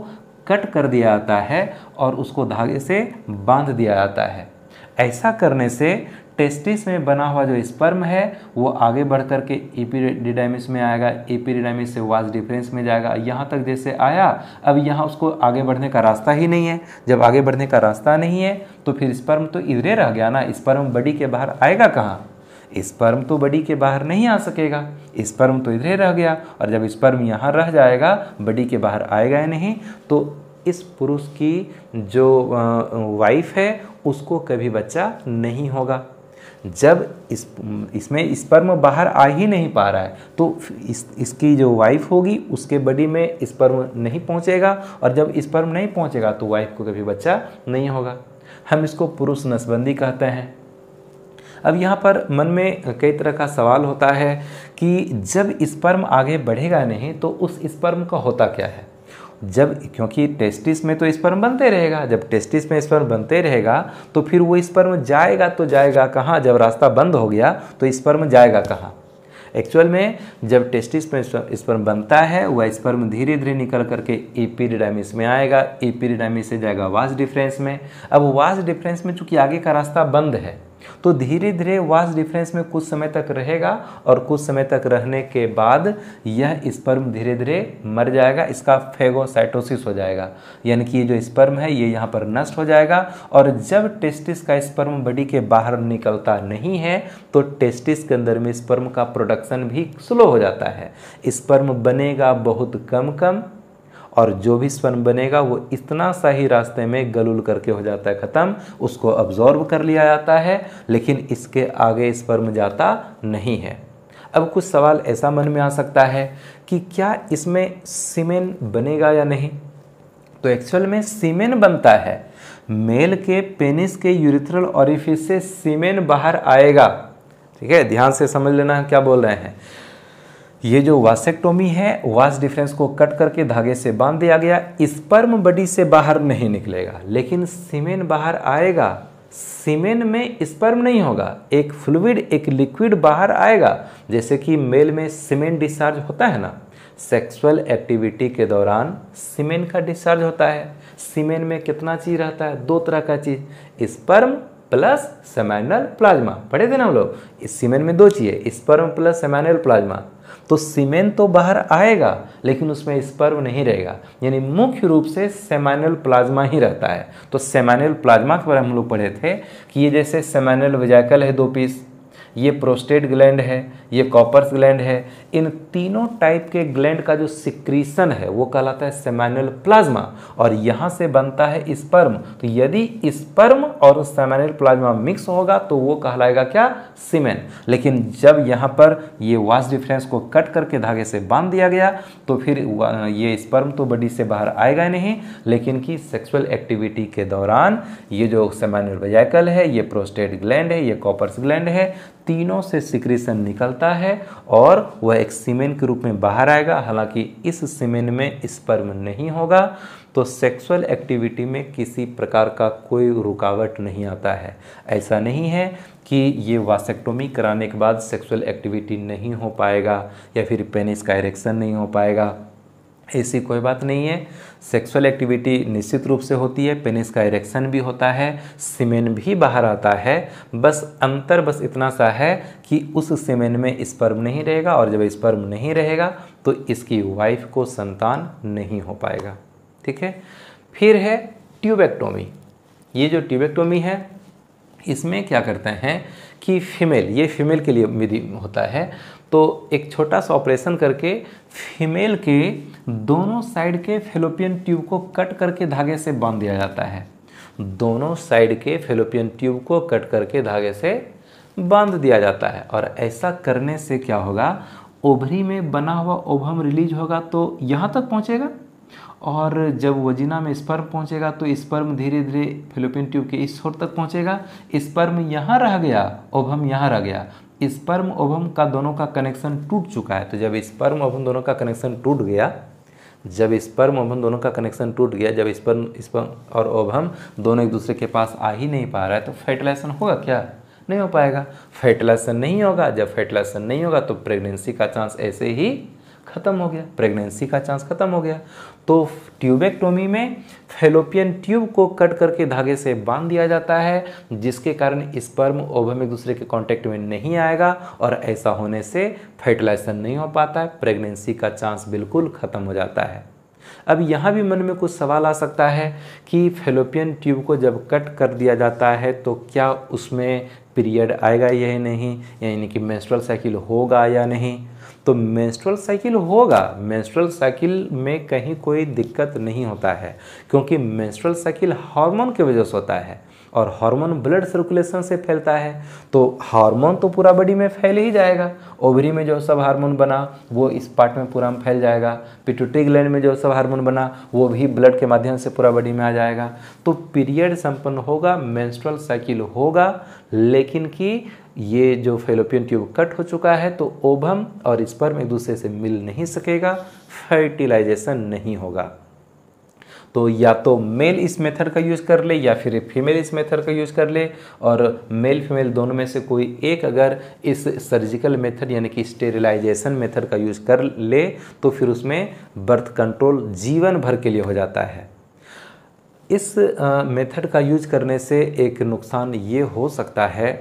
कट कर दिया जाता है और उसको धागे से बाँध दिया जाता है। ऐसा करने से टेस्टिस में बना हुआ जो स्पर्म है, वो आगे बढ़ कर के एपीडिडाइमिस में आएगा एपीडिडाइमिस से वास डिफरेंस में जाएगा। यहाँ तक जैसे आया, अब यहाँ उसको आगे बढ़ने का रास्ता ही नहीं है। जब आगे बढ़ने का रास्ता नहीं है तो फिर स्पर्म तो इधरे रह गया ना? स्पर्म बड़ी के बाहर आएगा कहाँ? स्पर्म तो बड़ी के बाहर नहीं आ सकेगा। स्पर्म तो इधर रह गया और जब स्पर्म यहाँ रह जाएगा, बड़ी के बाहर आएगा ही नहीं तो इस पुरुष की जो वाइफ है, उसको कभी बच्चा नहीं होगा। जब इस, इसमें स्पर्म बाहर आ ही नहीं पा रहा है तो इस, इसकी जो वाइफ होगी, उसके बडी में स्पर्म नहीं पहुंचेगा और जब स्पर्म नहीं पहुंचेगा तो वाइफ को कभी बच्चा नहीं होगा। हम इसको पुरुष नसबंदी कहते हैं। अब यहाँ पर मन में कई तरह का सवाल होता है कि जब स्पर्म आगे बढ़ेगा नहीं तो उस स्पर्म का होता क्या है? जब, क्योंकि टेस्टिस में तो स्पर्म बनते रहेगा। जब टेस्टिस में स्पर्म बनते रहेगा तो फिर वो स्पर्म जाएगा तो जाएगा कहाँ? जब रास्ता बंद हो गया तो स्पर्म जाएगा कहाँ? एक्चुअल में जब टेस्टिस में स्पर्म बनता है, वह स्पर्म धीरे धीरे निकल करके ए एपीरिडामिस में आएगा। ए एपीरिडामिस से जाएगा वास डिफरेंस में। अब वास डिफरेंस में चूँकि आगे का रास्ता बंद है तो धीरे धीरे वास डिफरेंस में कुछ समय तक रहेगा और कुछ समय तक रहने के बाद यह स्पर्म धीरे धीरे मर जाएगा, इसका फेगोसाइटोसिस हो जाएगा। यानी कि ये जो स्पर्म है, ये यहाँ पर नष्ट हो जाएगा और जब टेस्टिस का स्पर्म बॉडी के बाहर निकलता नहीं है तो टेस्टिस के अंदर में स्पर्म का प्रोडक्शन भी स्लो हो जाता है। स्पर्म बनेगा बहुत कम कम और जो भी स्पर्म बनेगा वो इतना सा ही रास्ते में गलुल करके हो जाता है ख़त्म, उसको अब्जॉर्व कर लिया जाता है, लेकिन इसके आगे स्पर्म जाता नहीं है। अब कुछ सवाल ऐसा मन में आ सकता है कि क्या इसमें सीमेन बनेगा या नहीं? तो एक्चुअल में सीमेन बनता है। मेल के पेनिस के यूरिथ्रल ऑरिफिस से सीमेन बाहर आएगा। ठीक है? ध्यान से समझ लेना क्या बोल रहे हैं। ये जो वासेक्टोमी है, वास डिफरेंस को कट करके धागे से बाँध दिया गया स्पर्म बडी से बाहर नहीं निकलेगा। लेकिन सीमेन बाहर आएगा, सीमेन में स्पर्म नहीं होगा, एक फ्लूड एक लिक्विड बाहर आएगा। जैसे कि मेल में सीमेन डिस्चार्ज होता है ना, सेक्सुअल एक्टिविटी के दौरान सीमेन का डिस्चार्ज होता है। सीमेन में कितना चीज़ रहता है? दो तरह का चीज़। Sperm plus seminal plasma. पढ़े थे ना हम लोग? सीमेन में दो चीज़ स्पर्म प्लस सेमाइनल प्लाज्मा। तो सीमेंट तो बाहर आएगा, लेकिन उसमें स्पर्व नहीं रहेगा। यानी मुख्य रूप से सेमानल प्लाज्मा ही रहता है। तो सेमानल प्लाज्मा के बारे में हम लोग पढ़े थे कि ये जैसे सेमानल वेजाइकल है दो पीस ये प्रोस्टेट ग्लैंड है, ये कॉपर्स ग्लैंड है, इन तीनों टाइप के ग्लैंड का जो सिक्रीसन है, वो कहलाता है सेमाइनल प्लाज्मा और यहाँ से बनता है स्पर्म तो यदि स्पर्म और सेमाइनल प्लाज्मा मिक्स होगा तो वो कहलाएगा क्या? सीमेन लेकिन जब यहाँ पर ये वास डिफरेंस को कट करके धागे से बाँध दिया गया तो फिर ये स्पर्म तो बॉडी से बाहर आएगा नहीं, लेकिन कि सेक्सुअल एक्टिविटी के दौरान ये जो सेमाइनल वजाइकल है, ये प्रोस्टेट ग्लैंड है, ये कॉपर्स ग्लैंड है तीनों से सिक्रीसन निकलता है और वह एक सीमेन के रूप में बाहर आएगा। हालाँकि इस सीमेन में स्पर्म नहीं होगा तो सेक्सुअल एक्टिविटी में किसी प्रकार का कोई रुकावट नहीं आता है। ऐसा नहीं है कि ये वासेक्टोमी कराने के बाद सेक्सुअल एक्टिविटी नहीं हो पाएगा या फिर पेनिस का इरेक्शन नहीं हो पाएगा। ऐसी कोई बात नहीं है। सेक्सुअल एक्टिविटी निश्चित रूप से होती है, पेनिस का इरेक्शन भी होता है, सीमेन भी बाहर आता है। बस अंतर बस इतना सा है कि उस सीमेन में स्पर्म नहीं रहेगा और जब स्पर्म नहीं रहेगा तो इसकी वाइफ को संतान नहीं हो पाएगा। ठीक है? फिर है ट्यूबेक्टोमी। ये जो ट्यूबेक्टोमी है, इसमें क्या करते हैं कि फीमेल, ये फीमेल के लिए होता है तो एक छोटा सा ऑपरेशन करके फीमेल के दोनों साइड के फेलोपियन ट्यूब को कट करके धागे से बाँध दिया जाता है। दोनों साइड के फेलोपियन ट्यूब को कट करके धागे से बाँध दिया जाता है। और ऐसा करने से क्या होगा? ओभरी में बना हुआ ओभम रिलीज़ होगा तो यहाँ तक पहुँचेगा। और जब वजीना में स्पर्म पहुँचेगा तो स्पर्म धीरे धीरे फिलोपिन ट्यूब के इस छोर तक पहुँचेगा। स्पर्म यहाँ रह गया, ओभम यहाँ रह गया। स्पर्म ओभम का दोनों का कनेक्शन टूट चुका है। तो जब स्पर्म ओभम दोनों का कनेक्शन टूट गया, जब स्पर्म ओभम दोनों का कनेक्शन टूट गया, जब स्पर्म स्पर्म और ओभम दोनों एक दूसरे के पास आ ही नहीं पा रहा है तो फर्टिलाइजेशन होगा क्या? नहीं हो पाएगा। फर्टिलाइजेशन नहीं होगा। जब फर्टिलाइजेशन नहीं होगा तो प्रेगनेंसी का चांस ऐसे ही खत्म हो गया। प्रेगनेंसी का चांस खत्म हो गया। तो ट्यूबेक्टोमी में फेलोपियन ट्यूब को कट करके धागे से बाँध दिया जाता है, जिसके कारण स्पर्म ओवम एक दूसरे के कांटेक्ट में नहीं आएगा और ऐसा होने से फर्टिलाइजेशन नहीं हो पाता है प्रेगनेंसी का चांस बिल्कुल खत्म हो जाता है। अब यहाँ भी मन में कुछ सवाल आ सकता है कि फेलोपियन ट्यूब को जब कट कर दिया जाता है तो क्या उसमें पीरियड आएगा या नहीं, यानी कि मेंस्ट्रुअल साइकिल होगा या नहीं? तो मेंस्ट्रुअल साइकिल होगा। मेंस्ट्रुअल साइकिल में कहीं कोई दिक्कत नहीं होता है, क्योंकि मेंस्ट्रुअल साइकिल हार्मोन की वजह से होता है और हार्मोन ब्लड सर्कुलेशन से फैलता है। तो हार्मोन तो पूरा बॉडी में फैल ही जाएगा। ओवरी में जो सब हार्मोन बना, वो इस पार्ट में पूरा फैल जाएगा। पिट्यूटरी ग्लैंड में जो सब हार्मोन बना, वो भी ब्लड के माध्यम से पूरा बॉडी में आ जाएगा। तो पीरियड संपन्न होगा मेंस्ट्रुअल साइकिल होगा, लेकिन कि ये जो फेलोपियन ट्यूब कट हो चुका है तो ओभम और स्पर्म एक दूसरे से मिल नहीं सकेगा, फर्टिलाइजेशन नहीं होगा। तो या तो मेल इस मेथड का यूज़ कर ले या फिर फीमेल इस मेथड का यूज़ कर ले, और मेल फीमेल दोनों में से कोई एक अगर इस सर्जिकल मेथड यानी कि स्टेरिलाइजेशन मेथड का यूज़ कर ले तो फिर उसमें बर्थ कंट्रोल जीवन भर के लिए हो जाता है। इस मेथड का यूज़ करने से एक नुकसान ये हो सकता है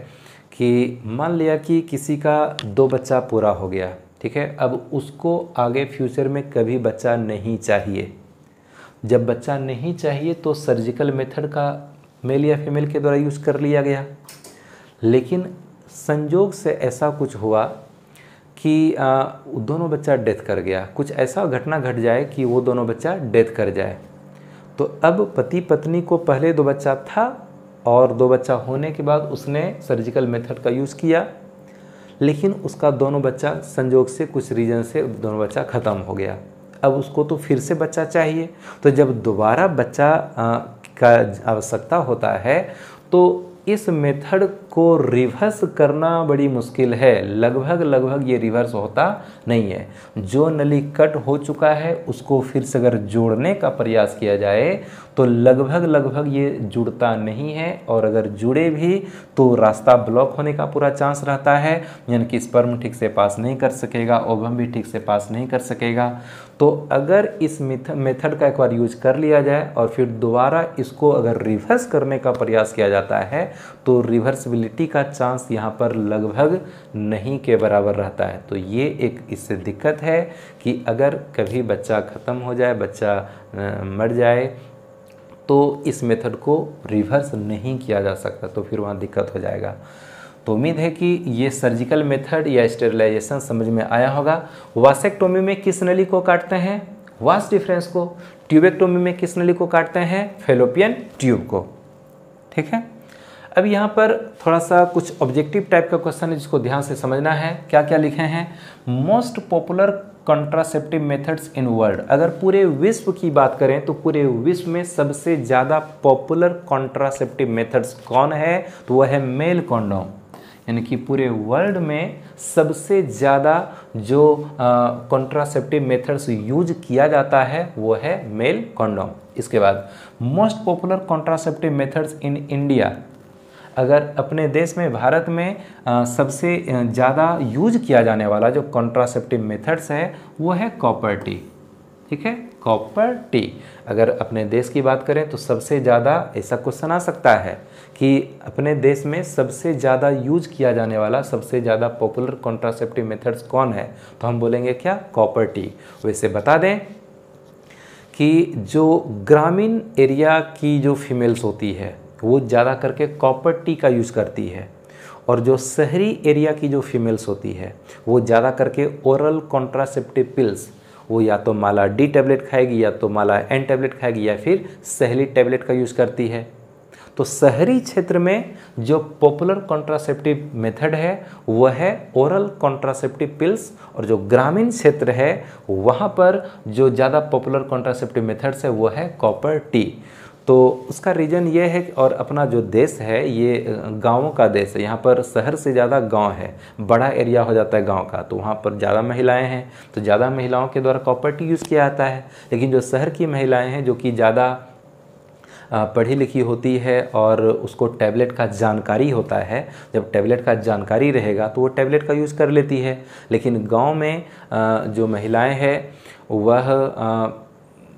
कि मान लिया कि किसी का दो बच्चा पूरा हो गया ठीक है? अब उसको आगे फ्यूचर में कभी बच्चा नहीं चाहिए। जब बच्चा नहीं चाहिए तो सर्जिकल मेथड का मेल या फीमेल के द्वारा यूज़ कर लिया गया। लेकिन संजोग से ऐसा कुछ हुआ कि आ, दोनों बच्चा डेथ कर गया। कुछ ऐसा घटना घट जाए कि वो दोनों बच्चा डेथ कर जाए। तो अब पति पत्नी को पहले दो बच्चा था और दो बच्चा होने के बाद उसने सर्जिकल मेथड का यूज़ किया। लेकिन उसका दोनों बच्चा संजोग से, कुछ रीजन से दोनों बच्चा ख़त्म हो गया। अब उसको तो फिर से बच्चा चाहिए। तो जब दोबारा बच्चा का आवश्यकता होता है तो इस मेथड को रिवर्स करना बड़ी मुश्किल है। लगभग लगभग ये रिवर्स होता नहीं है। जो नली कट हो चुका है, उसको फिर से अगर जोड़ने का प्रयास किया जाए तो लगभग लगभग ये जुड़ता नहीं है। और अगर जुड़े भी तो रास्ता ब्लॉक होने का पूरा चांस रहता है। यानी कि स्पर्म ठीक से पास नहीं कर सकेगा ओवम भी ठीक से पास नहीं कर सकेगा। तो अगर इस मेथड का एक बार यूज़ कर लिया जाए और फिर दोबारा इसको अगर रिवर्स करने का प्रयास किया जाता है तो रिवर्सिबिलिटी का चांस यहाँ पर लगभग नहीं के बराबर रहता है। तो ये एक इससे दिक्कत है कि अगर कभी बच्चा ख़त्म हो जाए, बच्चा मर जाए तो इस मेथड को रिवर्स नहीं किया जा सकता तो फिर वहाँ दिक्कत हो जाएगा। तो उम्मीद है कि ये सर्जिकल मेथड या स्टेरिलाइजेशन समझ में आया होगा। वासेक्टोमी में किस नली को काटते हैं? वास डिफरेंस को। ट्यूबेक्टोमी में किस नली को काटते हैं? फेलोपियन ट्यूब को। ठीक है? अब यहाँ पर थोड़ा सा कुछ ऑब्जेक्टिव टाइप का क्वेश्चन है, जिसको ध्यान से समझना है। क्या क्या लिखे हैं? Most popular contraceptive methods in world अगर पूरे विश्व की बात करें तो पूरे विश्व में सबसे ज़्यादा पॉपुलर कॉन्ट्रासेप्टिव मेथड्स कौन है? तो वह है मेल कॉन्डोम यानी कि पूरे वर्ल्ड में सबसे ज़्यादा जो कॉन्ट्रासेप्टिव मेथड्स यूज़ किया जाता है वो है मेल कॉन्डोम इसके बाद most popular contraceptive methods in India अगर अपने देश में भारत में आ, सबसे ज़्यादा यूज़ किया जाने वाला जो कॉन्ट्रासेप्टिव मेथड्स है वो है कॉपर टी ठीक है? कॉपर टी अगर अपने देश की बात करें तो सबसे ज़्यादा ऐसा क्वेश्चन आ सकता है। कि अपने देश में सबसे ज़्यादा यूज़ किया जाने वाला, सबसे ज़्यादा पॉपुलर कॉन्ट्रासेप्टिव मेथड्स कौन है? तो हम बोलेंगे क्या? कॉपर टी वैसे बता दें कि जो ग्रामीण एरिया की जो फीमेल्स होती है, वो ज़्यादा करके कॉपर टी का यूज़ करती है। और जो शहरी एरिया की जो फीमेल्स होती है, वो ज़्यादा करके ओरल कॉन्ट्रासेप्टिव पिल्स वो या तो माला डी टैबलेट खाएगी, या तो माला एन टैबलेट खाएगी, या फिर सहली टैबलेट का यूज़ करती है। तो शहरी क्षेत्र में जो पॉपुलर कॉन्ट्रासेप्टिव मेथड है, वह है ओरल कॉन्ट्रासेप्टिव पिल्स और जो ग्रामीण क्षेत्र है, वहाँ पर जो ज़्यादा पॉपुलर कॉन्ट्रासेप्टिव मेथड्स है वह है कॉपर टी तो उसका रीज़न ये है और अपना जो देश है, ये गाँवों का देश है, यहाँ पर शहर से ज़्यादा गाँव है, बड़ा एरिया हो जाता है गाँव का तो वहाँ पर ज़्यादा महिलाएँ हैं तो ज़्यादा महिलाओं के द्वारा कॉपर्टी यूज़ किया जाता है, लेकिन जो शहर की महिलाएँ हैं, जो कि ज़्यादा पढ़ी लिखी होती है और उसको टैबलेट का जानकारी होता है। जब टैबलेट का जानकारी रहेगा तो वो टैबलेट का यूज़ कर लेती है। लेकिन गाँव में जो महिलाएँ हैं, वह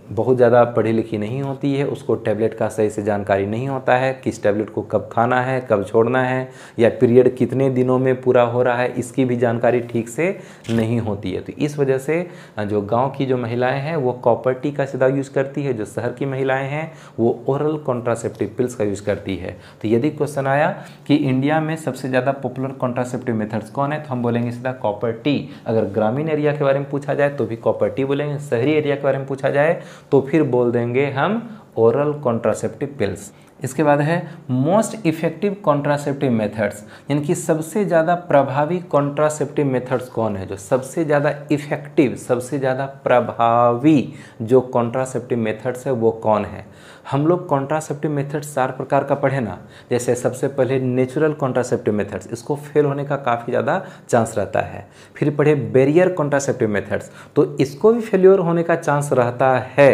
बहुत ज़्यादा पढ़ी लिखी नहीं होती है, उसको टैबलेट का सही से जानकारी नहीं होता है, किस टैबलेट को कब खाना है, कब छोड़ना है, या पीरियड कितने दिनों में पूरा हो रहा है, इसकी भी जानकारी ठीक से नहीं होती है। तो इस वजह से, जो गाँव की जो महिलाएँ हैं, वो कॉपर टी का सीधा यूज़ करती है, जो शहर की महिलाएँ हैं, वो ओरल कॉन्ट्रासेप्टिव पिल्स का यूज़ करती है। तो यदि क्वेश्चन आया कि इंडिया में सबसे ज़्यादा पॉपुलर कॉन्ट्रासेप्टिव मेथड्स कौन है तो हम बोलेंगे सीधा कॉपर टी अगर ग्रामीण एरिया के बारे में पूछा जाए तो भी कॉपर टी बोलेंगे, शहरी एरिया के बारे में पूछा जाए तो फिर बोल देंगे हम ओरल कॉन्ट्रासेप्टिव पिल्स इसके बाद है मोस्ट इफ़ेक्टिव कॉन्ट्रासेप्टिव मेथड्स यानी कि सबसे ज़्यादा प्रभावी कॉन्ट्रासेप्टिव मेथड्स कौन है? जो सबसे ज़्यादा इफ़ेक्टिव सबसे ज़्यादा प्रभावी जो कॉन्ट्रासेप्टिव मेथड्स है, वो कौन है? हम लोग कॉन्ट्रासेप्टिव मेथड्स चार प्रकार का पढ़े ना। जैसे सबसे पहले नेचुरल कॉन्ट्रासेप्टिव मेथड्स इसको फेल होने का काफ़ी ज़्यादा चांस रहता है। फिर पढ़े बैरियर कॉन्ट्रासेप्टिव मेथड्स तो इसको भी फेल्योर होने का चांस रहता है।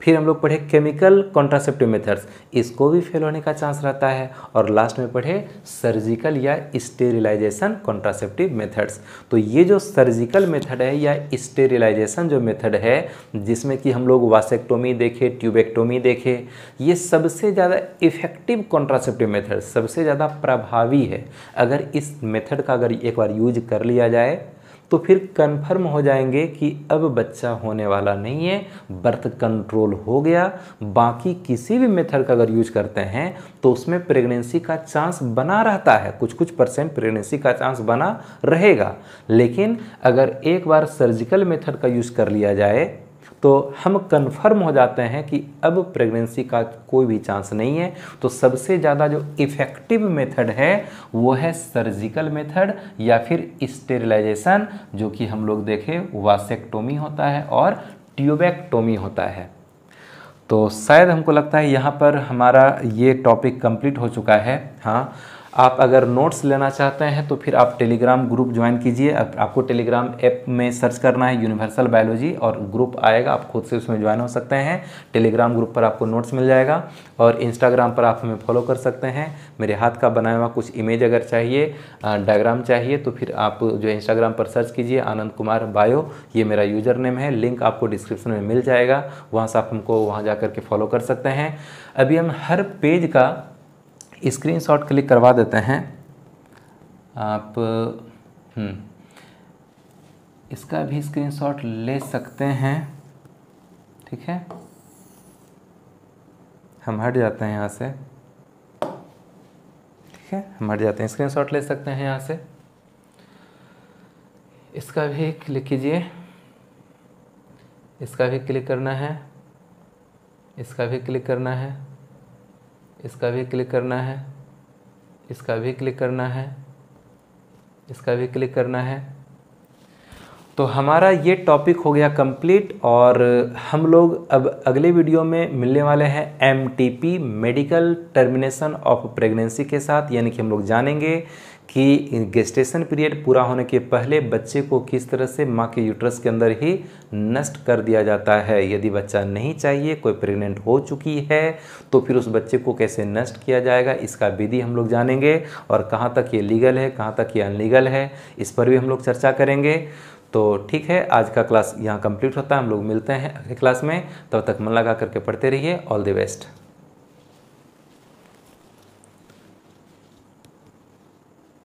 फिर हम लोग पढ़े केमिकल कॉन्ट्रासेप्टिव मेथड्स इसको भी फेल होने का चांस रहता है। और लास्ट में पढ़े सर्जिकल या स्टेरिलाइजेशन कॉन्ट्रासेप्टिव मेथड्स तो ये जो सर्जिकल मेथड है या स्टेरिलाइजेशन जो मेथड है, जिसमें कि हम लोग वासेक्टोमी देखे ट्यूबेक्टोमी देखे, ये सबसे ज़्यादा इफ़ेक्टिव कॉन्ट्रासेप्टिव मेथड सबसे ज़्यादा प्रभावी है। अगर इस मेथड का अगर एक बार यूज़ कर लिया जाए तो फिर कन्फर्म हो जाएँगे कि अब बच्चा होने वाला नहीं है बर्थ कंट्रोल हो गया। बाकी किसी भी मेथड का अगर यूज़ करते हैं तो उसमें प्रेगनेंसी का चांस बना रहता है। कुछ कुछ परसेंट प्रेगनेंसी का चांस बना रहेगा। लेकिन अगर एक बार सर्जिकल मेथड का यूज़ कर लिया जाए तो हम कन्फर्म हो जाते हैं कि अब प्रेगनेंसी का कोई भी चांस नहीं है। तो सबसे ज़्यादा जो इफ़ेक्टिव मेथड है, वो है सर्जिकल मेथड या फिर स्टेरिलाइजेशन जो कि हम लोग देखें वासेक्टोमी होता है और ट्यूबेक्टोमी होता है। तो शायद हमको लगता है यहाँ पर हमारा ये टॉपिक कंप्लीट हो चुका है। हाँ आप अगर नोट्स लेना चाहते हैं तो फिर आप टेलीग्राम ग्रुप ज्वाइन कीजिए। आपको टेलीग्राम ऐप में सर्च करना है यूनिवर्सल बायोलॉजी और ग्रुप आएगा, आप खुद से उसमें ज्वाइन हो सकते हैं। टेलीग्राम ग्रुप पर आपको नोट्स मिल जाएगा और इंस्टाग्राम पर आप हमें फॉलो कर सकते हैं। मेरे हाथ का बनाया हुआ कुछ इमेज अगर चाहिए डायग्राम चाहिए तो फिर आप जो इंस्टाग्राम पर सर्च कीजिए, आनंद कुमार बायो ये मेरा यूज़र नेम है लिंक आपको डिस्क्रिप्शन में मिल जाएगा। वहाँ से आप हमको वहाँ जा के फॉलो कर सकते हैं। अभी हम हर पेज का स्क्रीनशॉट क्लिक करवा देते हैं। आप हम्म, इसका भी स्क्रीनशॉट ले सकते हैं। ठीक है? हम हट जाते हैं यहाँ से। ठीक है? हम हट जाते हैं। स्क्रीनशॉट ले सकते हैं यहाँ से। इसका भी क्लिक कीजिए। इसका भी क्लिक करना है। इसका भी क्लिक करना है। इसका भी क्लिक करना है, इसका भी क्लिक करना है, इसका भी क्लिक करना है। तो हमारा ये टॉपिक हो गया कंप्लीट और हम लोग अब अगले वीडियो में मिलने वाले हैं MTP medical termination of pregnancy के साथ, यानी कि हम लोग जानेंगे कि गेस्टेशन पीरियड पूरा होने के पहले बच्चे को किस तरह से माँ के यूट्रस के अंदर ही नष्ट कर दिया जाता है। यदि बच्चा नहीं चाहिए, कोई प्रेग्नेंट हो चुकी है तो फिर उस बच्चे को कैसे नष्ट किया जाएगा, इसका विधि हम लोग जानेंगे। और कहाँ तक ये लीगल है, कहाँ तक ये अनलीगल है, इस पर भी हम लोग चर्चा करेंगे। तो ठीक है, आज का क्लास यहाँ कंप्लीट होता है। हम लोग मिलते हैं अगले क्लास में। तब तक मन लगा करके पढ़ते रहिए। All the best